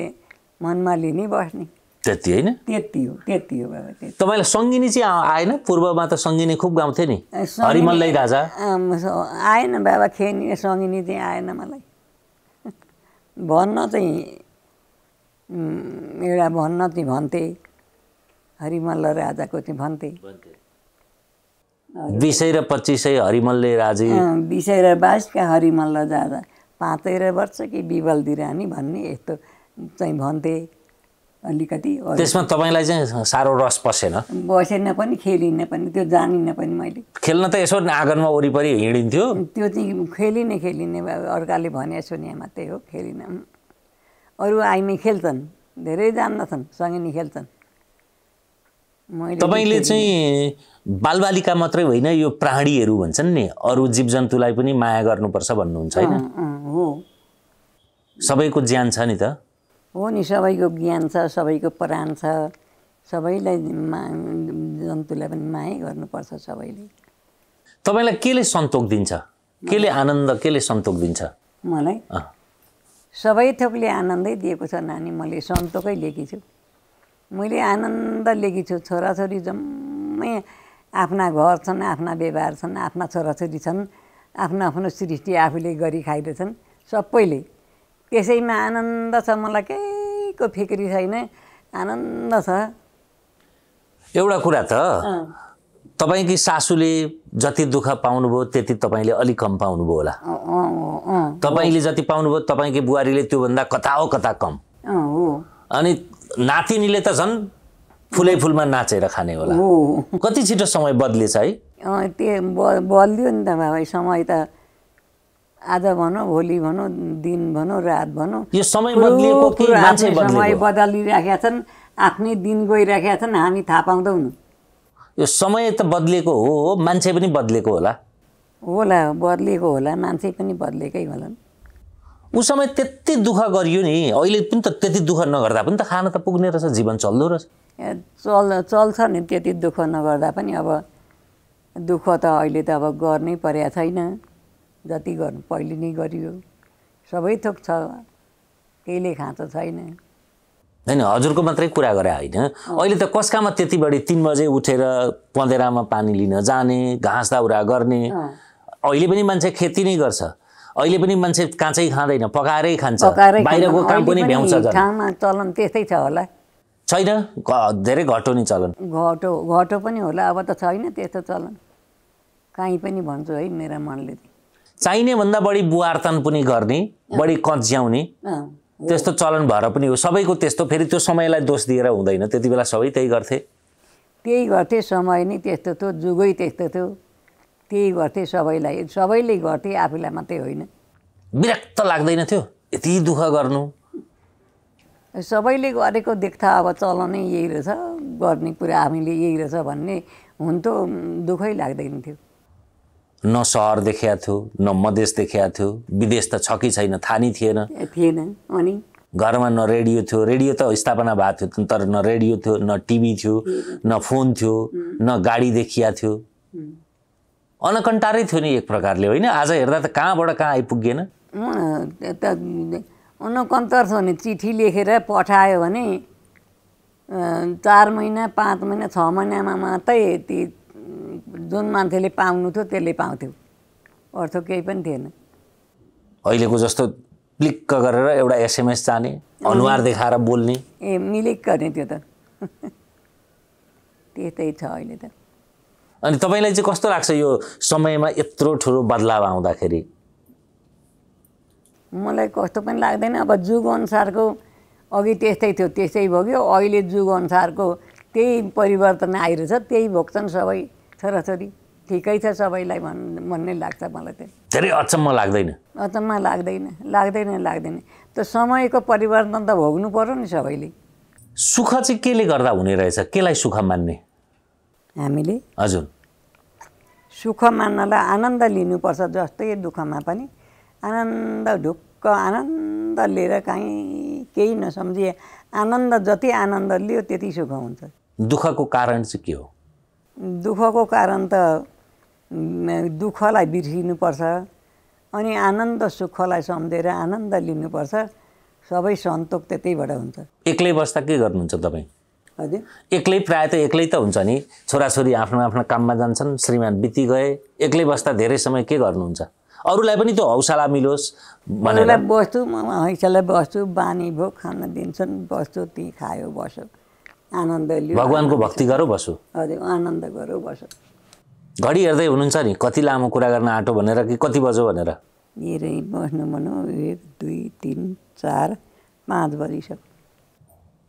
मनमा लिने बस्ने। त्यति होइन? त्यति हो त्यति हो बाबा तपाईँलाई सङ्गिनी चाहिँ आएन? पूर्वमा त सङ्गिनी खुब गाउँथे नि। हरिमल्लै राजा। आएन बाबा खेनी सङ्गिनी चाहिँ आएन मलाई। भन्न चाहिँ एउटा भन्न चाहिँ भन्थे। हरिमल्ल राजाको चाहिँ भन्थे। बिसै र पच्चिसै हरिमल्ले राजे। अँ, बिसै र बाइसका हरिमल्ल जाँदा पाँचै र वर्ष कि बिबल्दी रानी भन्ने यस्तो चाहिँ भन्थे। अलिकति त्यसमा तपाईँलाई चाहिँ साह्रो रस पसेन? बसेन पनि खेलिनँ पनि त्यो जानिनँ पनि मैले। खेल्न त यसो आँगनमा वरिपरि हिँडिन्थ्यो। त्यो चाहिँ खेलिने खेलिने अर्काले भने सुने मात्रै हो खेलिनँ। अरू आइमै खेल्छन् धेरै जान्दछन् सँगै नि खेल्छन् तपाईँले चाहिँ बालबालिका मात्रै होइन यो प्राणीहरू भन्छन् नि अरू जीवजन्तुलाई पनि माया गर्नुपर्छ भन्नुहुन्छ होइन हो सबैको ज्यान छ नि त हो नि सबैको ज्ञान छ सबैको प्राण छ सबैलाई मा जन्तुलाई पनि माया गर्नुपर्छ सबैले तपाईँलाई केले सन्तोक दिन्छ केले आनन्द केले सन्तोक दिन्छ मलाई। सबै थोकले आनन्दै दिएको छ नानी मैले सन्तोकै लिएकी छु। मैले आनन्द लिएकी छु। छोराछोरी जम्मै आफ्ना घर छन् आफ्ना व्यवहार छन् आफ्ना छोराछोरी छन् आफ्नो आफ्नो सृष्टि आफूले गरी खाइरहेछन् सबैले। त्यसैमा आनन्द छ मलाई केहीको फिक्री छैन। आनन्द छ। एउटा कुरा त तपाईँकी सासूले जति दुःख पाउनुभयो त्यति तपाईँले अलिक कम पाउनुभयो होला। तपाईँले जति पाउनुभयो तपाईँकी बुहारीले त्योभन्दा कता हो कता कम। अनि नातिनीले त झन् फुलै फुलमा नाचेर खाने होला। कति छिटो समय बदलिएछ है? त्यो बलियो नि त बाबा समय त आज भनौँ भोलि भनौँ दिन भनौँ रात भनौँ। यो समय बदलिएको समय बदलिरहेका छन् आफ्नै दिन गइरहेका छन् हामी थाहा पाउँदैनौँ। यो समय त बदलिएको हो मान्छे पनि बदलिएको होला। होला बदलिएको होला मान्छे पनि बदलिएकै होलान्। ऊ समय त्यति दुःख गरियो नि अहिले पनि त त्यति दुःख नगर्दा पनि त खान त पुग्ने रहेछ जीवन चल्दो रहेछ। चल चल्छ नि त्यति दुःख नगर्दा पनि अब दुःख त अहिले त अब गर्नै परेको छैन जति गर्नु पहिले नै गरियो। सबै थोक छ केहीले खाँचो छैन। होइन हजुरको मात्रै कुरा गरे होइन। अहिले त कसकामा त्यति बढी तिन बजे उठेर पँधेरामा पानी लिन जाने घाँस दाउरा गर्ने। अहिले पनि मान्छे खेती नै गर्छ। अहिले पनि मान्छे काँचै खाँदैन पकाएरै खान्छ। बाहिरको। काम पनि भ्याउँछ चलन त्यस्तै छ होला। छैन धेरै घटो नि चलन। घटो घटो पनि होला अब त छैन त्यस्तो चलन। काहीँ पनि भन्छु है मेरा मनले। चाहिँ चाहिने भन्दा बढी बुहार्तन पनि गर्ने बढी कच्याउने। अँ, त्यस्तो चलन भएर पनि हो। सबैको त्यस्तो फेरि त्यो समयलाई दोष दिएर हुँदैन। त्यति बेला सबै त्यही गर्थे। त्यही गर्थे समय नै त्यस्तो थियो जुगै त्यस्तो थियो। त्यही गर्थे सबैलाई। सबैले गर्थे आफूलाई मात्रै होइन। विरक्त लाग्दैन थियो। यति दुःख गर्नु। सबैले गरेको देख्दा अब चलनै यही रहेछ। गर्ने कुरा हामीले यही रहेछ भन्ने हुन्थ्यो। दुःखै लाग्दैन थियो। न सहर देखिया थियो न मधेस देखिया थियो। विदेश त छ कि छैन थाहा नै थिएन। थिएन। अनि? घरमा न रेडियो थियो। रेडियो त स्थापना भएको थियो तर न रेडियो थियो न टिभी थियो न फोन थियो न गाडी देखिया थियो। अनकन्टारै थियो नि एक प्रकारले होइन? आज हेर्दा त कहाँबाट कहाँ आइपुगेन। अँ, त उनकन्तर छ भने चिठी लेखेर पठायो भने चार महिना पाँच महिना छ महिनामा मात्रै ती जुन मान्छेले पाउनु थियो त्यसले पाउँथ्यो। अर्थो केही पनि थिएन। अहिलेको जस्तो क्लिक्क गरेर एउटा एसएमएस जाने अनुहार देखाएर बोल्ने। ए मिलिक गर्ने त्यो त। त्यस्तै छ अहिले त। अनि तपाईँलाई चाहिँ कस्तो लाग्छ यो समयमा यत्रो ठुलो बदलाव आउँदाखेरि? मलाई कस्तो पनि लाग्दैन। अब जुग अनुसारको अघि त्यस्तै थियो त्यस्तै भोग्यो। अहिले जुग अनुसारको त्यही परिवर्तन आइरहेछ त्यही भोग्छन् सबै। छोराछोरी ठिकै छ सबैलाई भन् भन्ने लाग्छ मलाई त। धेरै अचम्म लाग्दैन। अचम्म लाग्दैन लाग्दैन लाग्दैन। त्यो समयको परिवर्तन त भोग्नु पऱ्यो नि सबैले। सुख चाहिँ केले गर्दा हुने रहेछ? केलाई सुख मान्ने? हामीले? हजुर। सुख मान्नलाई आनन्द लिनुपर्छ जस्तै दुःखमा पनि। आनन्द ढुक्क आनन्द लिएर कहीँ केही नसम्झिए आनन्द जति आनन्द लियो त्यति सुख हुन्छ। दुःखको कारण चाहिँ के हो? दुःखको कारण त दुःखलाई बिर्सिनुपर्छ। अनि आनन्द सुखलाई सम्झेर आनन्द लिनुपर्छ। सबै सन्तोक त्यतैबाट हुन्छ। एक्लै बस्दा के गर्नुहुन्छ तपाईँ? हजुर। एक्लै प्रायः त एक्लै त हुन्छ नि। छोराछोरी आफ्नो आफ्नो काममा जान्छन् श्रीमान बिति गए एक्लै बस्दा धेरै समय के गर्नुहुन्छ? अरूलाई पनि त्यो हौसला मिलोस् भनेर। बस्छु म हैसालाई बस्छु बानी भयो खान दिन्छन् बस्छु ती खायो बस्यो। आनन्द लियो भगवान्को भक्ति गरौँ बसु। हजुर आनन्द गरौँ बस्यो घडी हेर्दै हुनुहुन्छ नि कति लामो कुरा गर्न आँटो भनेर कि कति बजो भनेर? हेरै बस्नु भनौँ एक दुई तिन चार पाँच बजीसक्यो।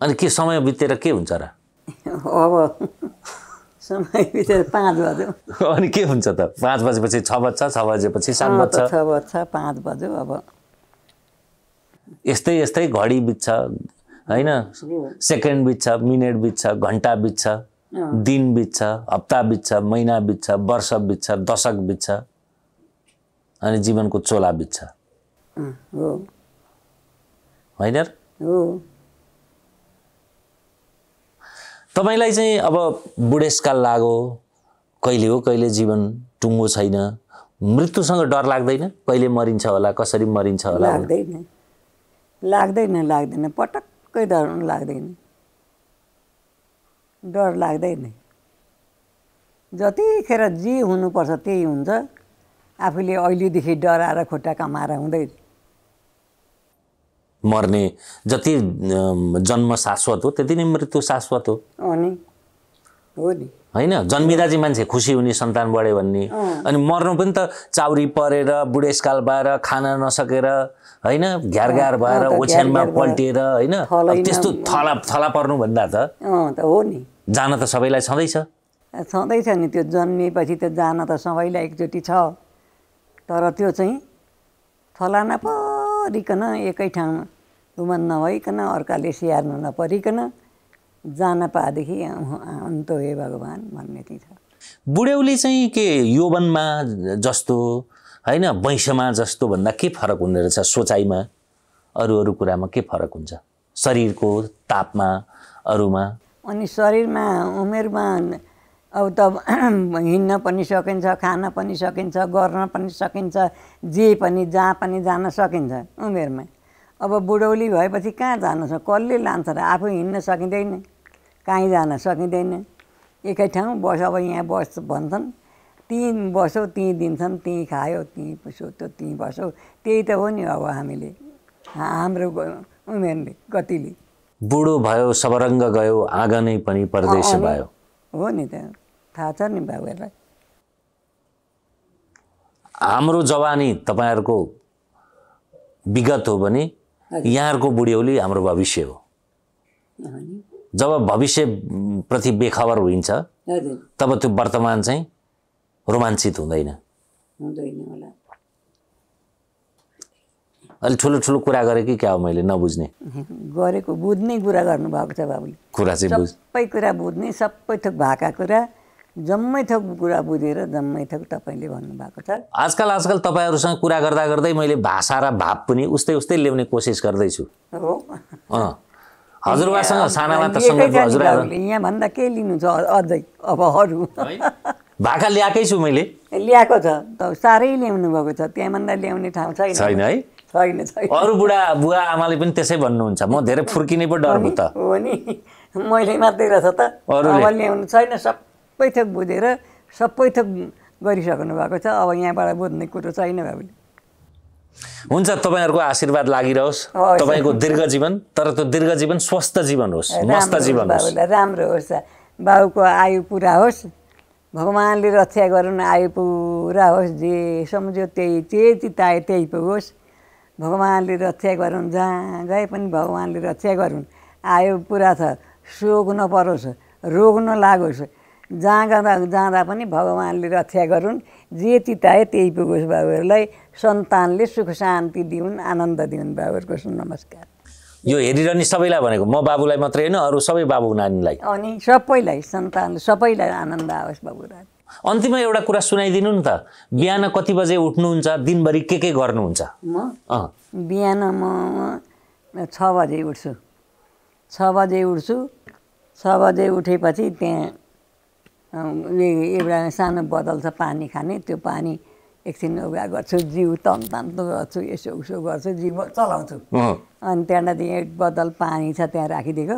अनि के समय बितेर के हुन्छ र? अब समय बितेर पाँच बज्यो। अनि के हुन्छ त? पाँच बजेपछि छ बज्छ छ बजेपछि सात बज्छ? छ बज्छ पाँच बज्यो अब। यस्तै यस्तै घडी बित्छ होइन? सेकेन्ड बित्छ मिनट बित्छ घन्टा बित्छ दिन बित्छ हप्ता बित्छ महिना बित्छ वर्ष बित्छ दशक बित्छ अनि जीवनको चोला बित्छ। होइन तपाईँलाई चाहिँ अब बुढेसकाल लाग्यो कहिले हो कहिले जीवन टुङ्गो छैन मृत्युसँग डर लाग्दैन? कहिले मरिन्छ होला कसरी मरिन्छ होला? लाग्दैन। लाग्दैन लाग्दैन पटक्कै डर लाग्दैन। डर लाग्दैन। जतिखेर जे हुनुपर्छ त्यही हुन्छ। आफूले अहिलेदेखि डराएर खुट्टा कमाएर हुँदैन। मर्ने जति जन्म शाश्वत हो त्यति नै मृत्यु शाश्वत हो। अनि हो नि। होइन? जन्मिँदा चाहिँ मान्छे खुसी हुने सन्तान बढ्यो भन्ने। अनि मर्नु पनि त चाउरी परेर बुढेसकाल भएर खान नसकेर होइन? घ्यार घ्यार भएर ओछ्यानमा पल्टिएर होइन? त्यस्तो थला थला पर्नुभन्दा त। अँ त हो नि। जान त सबैलाई छँदैछ। छँदैछ नि त्यो जन्मिएपछि त जान त सबैलाई एकचोटि छ। तर त्यो चाहिँ थला नपरिकन एकै ठाउँमा घुमन नभइकन अर्काले स्याहार्नु नपरिकन जान पाएदेखि अन्त हे भगवान् भन्ने चाहिँ छ। बुढ्यौली चाहिँ के यौवनमा जस्तो होइन वैँसमा जस्तो भन्दा के फरक हुने रहेछ सोचाइमा अरू अरू कुरामा के फरक हुन्छ? शरीरको तापमा अरूमा? अनि शरीरमा उमेरमा अब त हिँड्न पनि सकिन्छ खान पनि सकिन्छ गर्न पनि सकिन्छ जे पनि जहाँ पनि जान सकिन्छ उमेरमा। अब बुढौली भएपछि कहाँ जानु छ कसले लान्छ र आफू हिँड्न सकिँदैन। कहीँ जान सकिँदैन। एकै ठाउँ बस अब यहाँ बस भन्छन्। त्यहीँ बस्यो त्यहीँ दिन्छन्। त्यहीँ खायो त्यहीँ सुत्यो त्यहीँ बस्यो। त्यही त हो नि अब हामीले। हाम्रो उमेरले गतिले। बुढो भयो सबरङ्ग गयो आँगनै पनि परदेश भयो। हो नि त। थाहा छ नि बाबुहरूलाई। हाम्रो जवानी तपाईँहरूको विगत हो भने यहाँहरूको बुढ्यौली हाम्रो भविष्य हो। जब भविष्यप्रति बेखबर हुन्छ तब त्यो वर्तमान चाहिँ रोमाञ्चित हुँदैन। हुँदैन होला। अलि ठुलो ठुलो कुरा गरेँ कि क्या हो मैले नबुझ्ने? गरेको बुझ्ने कुरा गर्नुभएको छ बाबुले। कुरा चाहिँ सबै कुरा बुझ्ने सबै थोक भएका कुरा जम्मै थोक कुरा बुझेर जम्मै थोक तपाईँले भन्नुभएको छ। आजकल आजकल तपाईँहरूसँग कुरा गर्दा गर्दै मैले भाषा र भाव पनि उस्तै उस्तै ल्याउने कोसिस गर्दैछु। हो। हजुरबासँग सानामा त यहाँ भन्दा के लिनु छ अझै? अब अरू। भाका ल्याएकै छु मैले। ल्याएको छ। त साह्रै ल्याउनु भएको छ। त्यहाँभन्दा ल्याउने ठाउँ छैन। छैन है? छैन छैन। अरू बुढा बुवा आमाले पनि त्यसै भन्नुहुन्छ। म धेरै फुर्किने पो डर त। हो नि। मैले मात्रै रहेछ त? अब ल्याउनु छैन सबै थोक बुझेर सबै थोक गरिसक्नु भएको छ। अब यहाँबाट बुझ्ने कुरो छैन बाबुले हुन्छ तपाईँहरूको आशीर्वाद लागिरहोस्। तपाईँको दीर्घ जीवन तर त्यो दीर्घ जीवन स्वस्थ जीवन होस् मस्त जीवन होस्। राम्रो होस्। बाबुको आयु पुरा होस् भगवान्ले रक्षा गरून् आयु पुरा होस् जे सम्झ्यो त्यही जे चिताए त्यही पुगोस् भगवान्ले रक्षा गरून् जहाँ गए पनि भगवान्ले रक्षा गरून्। आयु पुरा छ शोक नपरोस् रोग नलागोस् जहाँ जाँदा जाँदा पनि भगवान्ले रक्षा गरून्। जे चिताए त्यही पुगोस् बाबुहरूलाई। सन्तानले सुख शान्ति दिउन् आनन्द दिउन् बाबुहरूको नमस्कार। यो हेरिरहने सबैलाई भनेको म बाबुलाई मात्रै होइन अरू सबै बाबु नानीलाई। अनि सबैलाई सन्तान सबैलाई आनन्द आओस् बाबुराज अन्तिममा एउटा कुरा सुनाइदिनु नि त। बिहान कति बजे उठ्नुहुन्छ? दिनभरि के के गर्नुहुन्छ? म? बिहान म छ बजे उठ्छु। छ बजे उठ्छु। छ बजे उठेपछि त्यहाँ एउटा सानो बदल छ पानी खाने त्यो पानी एकछिन उगा गर्छु जिउ तन तान्तो गर्छु यसो उसो गर्छु जिउ चलाउँछु। अनि त्यहाँदेखि एक बोतल पानी छ त्यहाँ राखिदिएको।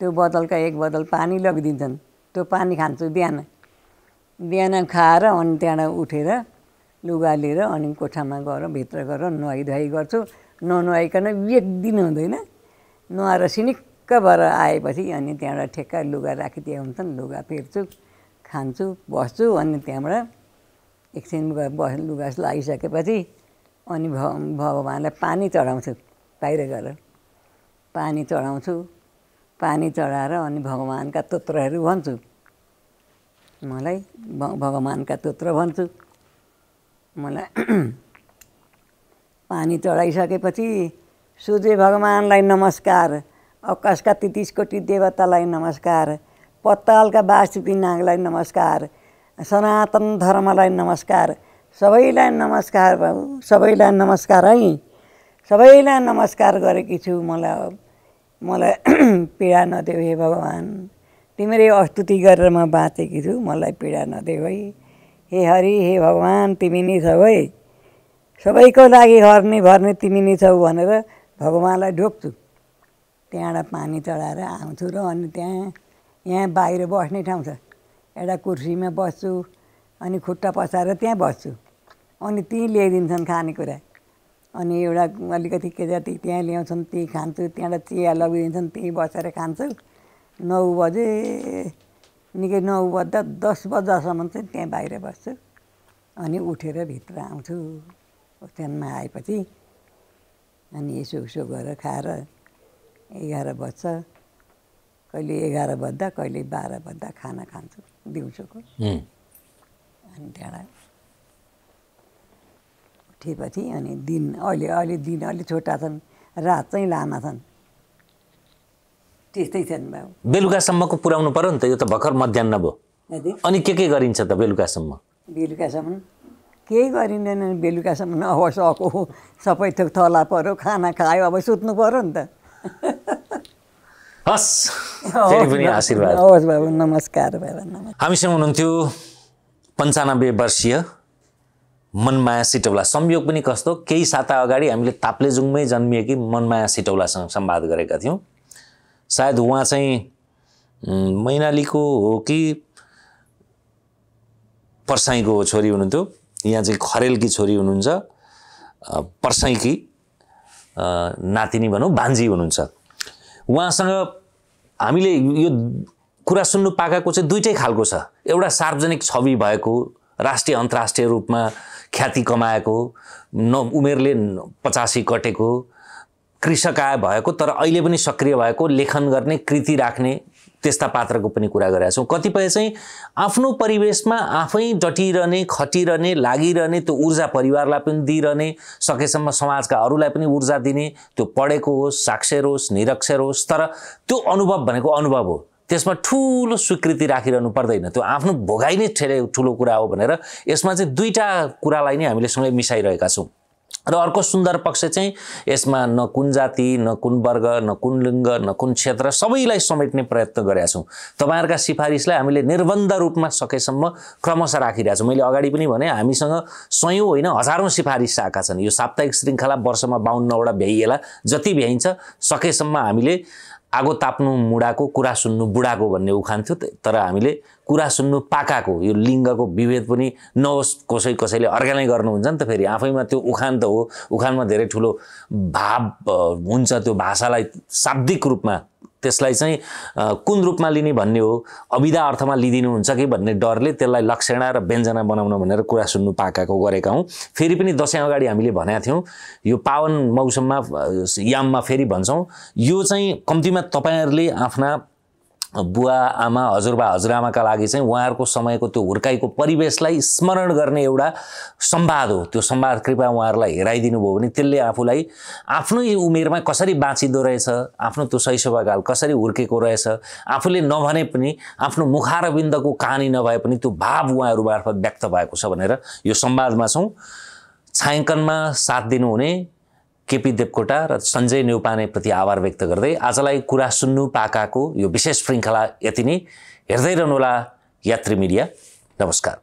त्यो बोतलका एक बोतल पानी लगिदिन्छन्। त्यो पानी खान्छु बिहान। बिहान खाएर अनि त्यहाँबाट उठेर लुगा लिएर अनि कोठामा गएर भित्र गएर नुहाइधुवाइ गर्छु। ननुहाइकन एक दिन हुँदैन। नुहाएर सिनिक्क भएर आएपछि अनि त्यहाँबाट ठेक्का लुगा राखिदिए हुन्छन् लुगा फेर्छु। खान्छु बस्छु अनि त्यहाँबाट एकछिन लुगा बस लुगा लागिसकेपछि अनि भ भगवान्लाई पानी चढाउँछु बाहिर गएर। पानी चढाउँछु पानी चढाएर अनि भगवान्का तोत्रहरू भन्छु। मलाई भगवान्का तोत्र भन्छु। मलाई पानी चढाइसकेपछि सूर्य भगवान्लाई नमस्कार आकाशका तेत्तिस कोटी देवतालाई नमस्कार पत्तालका बासुकी नागलाई नमस्कार सनातन धर्मलाई नमस्कार सबैलाई नमस्कार सबैलाई नमस्कार है। सबैलाई नमस्कार गरेकी छु मलाई मलाई पीडा नदेऊ हे भगवान्। तिमीले अस्तुति गरेर म बाँचेकी छु मलाई पीडा नदेऊ है। हे हरि हे भगवान् तिमी नै छौ है। सबैको लागि हर्ने भर्ने तिमी नै छौ भनेर भगवान्लाई ढोक्छु त्यहाँबाट पानी चढाएर आउँछु र अनि त्यहाँ यहाँ बाहिर बस्ने ठाउँ छ। एउटा कुर्सीमा बस्छु अनि खुट्टा पसारेर त्यहाँ बस्छु। अनि त्यहीँ ल्याइदिन्छन् खानेकुरा। अनि एउटा अलिकति के जति त्यहाँ ल्याउँछन् त्यही खान्छु त्यहाँबाट चिया लगिदिन्छन् त्यहीँ बसेर खान्छु। नौ बजे निकै नौ बज्दा दस बज्दासम्म चाहिँ त्यहाँ बाहिर बस्छु। अनि उठेर भित्र आउँछु। ओछ्यानमा आएपछि अनि यसो उसो गरेर खाएर एघार बज्छ। कहिले एघार बज्दा कहिले बाह्र बज्दा खाना खान्छु दिउँसोको अनि त्यहाँबाट उठेपछि अनि दिन अहिले अहिले दिन अलिक छोटा छन् रात चाहिँ लामा छन्। त्यस्तै छन् बाबु बेलुकासम्मको पुर्याउनु पर्यो नि त यो त भर्खर मध्याह भयो। अनि के के गरिन्छ त बेलुकासम्म? बेलुकासम्म केही गरिँदैन बेलुकासम्म अब सको सबै थोक थला पऱ्यो खाना खायो अब सुत्नु पऱ्यो नि त। हस्। फेरि पनि आशीर्वाद। हवस् बाबु नमस्कार बाबा नमस्कार। हामीसँग हुनुहुन्थ्यो पन्चानब्बे वर्षीय मनमाया सिटौला। संयोग पनि कस्तो? केही साता अगाडि हामीले ताप्लेजुङमै जन्मिएकी मनमाया सिटौलासँग संवाद गरेका थियौँ। सायद उहाँ चाहिँ मैनालीको हो कि पर्साईको छोरी हुनुहुन्थ्यो? यहाँ चाहिँ खरेलकी छोरी हुनुहुन्छ। पर्साईकी नातिनी भनौँ बान्जी हुनुहुन्छ। उहाँसँग हामीले यो कुरा सुन्नु पाएको चाहिँ दुइटै खालको छ। एउटा सार्वजनिक छवि भएको राष्ट्रिय अन्तर्राष्ट्रिय रूपमा ख्याति कमाएको न उमेरले पचासी कटेको कृषक आय भएको तर अहिले पनि सक्रिय भएको लेखन गर्ने कृति राख्ने त्यस्ता पात्रको पनि कुरा गरेका छौँ। कतिपय चाहिँ आफ्नो परिवेशमा आफै डटिरहने खटिरहने लागिरहने त्यो ऊर्जा परिवारलाई पनि दिइरहने सकेसम्म समाजका अरूलाई पनि ऊर्जा दिने त्यो पढेको होस् साक्षर होस् निरक्षर होस् तर त्यो अनुभव भनेको अनुभव हो। त्यसमा ठुलो स्वीकृति राखिरहनु पर्दैन। त्यो आफ्नो भोगाइ नै ठेले ठुलो कुरा हो भनेर यसमा चाहिँ दुईवटा कुरालाई नै हामीले सँगै मिसाइरहेका छौँ। र अर्को सुन्दर पक्ष चाहिँ यसमा न कुन जाति न कुन वर्ग न कुन लिङ्ग न कुन क्षेत्र सबैलाई समेट्ने प्रयत्न गरेका छौँ। तपाईँहरूका सिफारिसलाई हामीले निर्बन्ध रूपमा सकेसम्म क्रमशः राखिरहेका छौँ। मैले अगाडि पनि भने हामीसँग सयौँ होइन हजारौँ सिफारिस आएका छन्। यो साप्ताहिक श्रृङ्खला वर्षमा बाहुन्नवटा भ्याइएला। जति भ्याइन्छ सकेसम्म हामीले आगो ताप्नु मुडाको कुरा सुन्नु बुढाको भन्ने उखान थियो। तर हामीले कुरा सुन्नु पाकाको यो लिङ्गको विभेद पनि नहोस् कसै कसैले अर्ग्यानै गर्नुहुन्छ नि त फेरि। आफैमा त्यो उखान त हो। उखानमा धेरै ठुलो भाव हुन्छ त्यो भाषालाई शाब्दिक रूपमा। त्यसलाई चाहिँ कुन रूपमा लिने भन्ने हो? अविधा अर्थमा लिइदिनुहुन्छ कि भन्ने डरले त्यसलाई लक्षणा र व्यञ्जना बनाउन भनेर कुरा सुन्नु पाकाको गरेका हौँ। फेरि पनि दसैँ अगाडि हामीले भनेका थियौँ यो पावन मौसममा याममा फेरि भन्छौँ यो चाहिँ कम्तीमा तपाईँहरूले आफ्ना बुवा आमा हजुरबा हजुरआमाका लागि चाहिँ उहाँहरूको समयको त्यो हुर्काइको परिवेशलाई स्मरण गर्ने एउटा संवाद हो। त्यो संवाद कृपया उहाँहरूलाई हेराइदिनु भयो भने त्यसले आफूलाई आफ्नै उमेरमा कसरी बाँचिँदो रहेछ आफ्नो त्यो शैशवकाल कसरी हुर्केको रहेछ आफूले नभने पनि आफ्नो मुखारविन्दको कहानी नभए पनि त्यो भाव उहाँहरू मार्फत व्यक्त भएको छ भनेर यो संवादमा छौँ। छायाङ्कनमा साथ दिनुहुने केपी देवकोटा र सञ्जय नेउपानेप्रति आभार व्यक्त गर्दै आजलाई कुरा सुन्नु पाकाको यो विशेष श्रृङ्खला यति नै। हेर्दै रहनुहोला यात्री मिडिया। नमस्कार।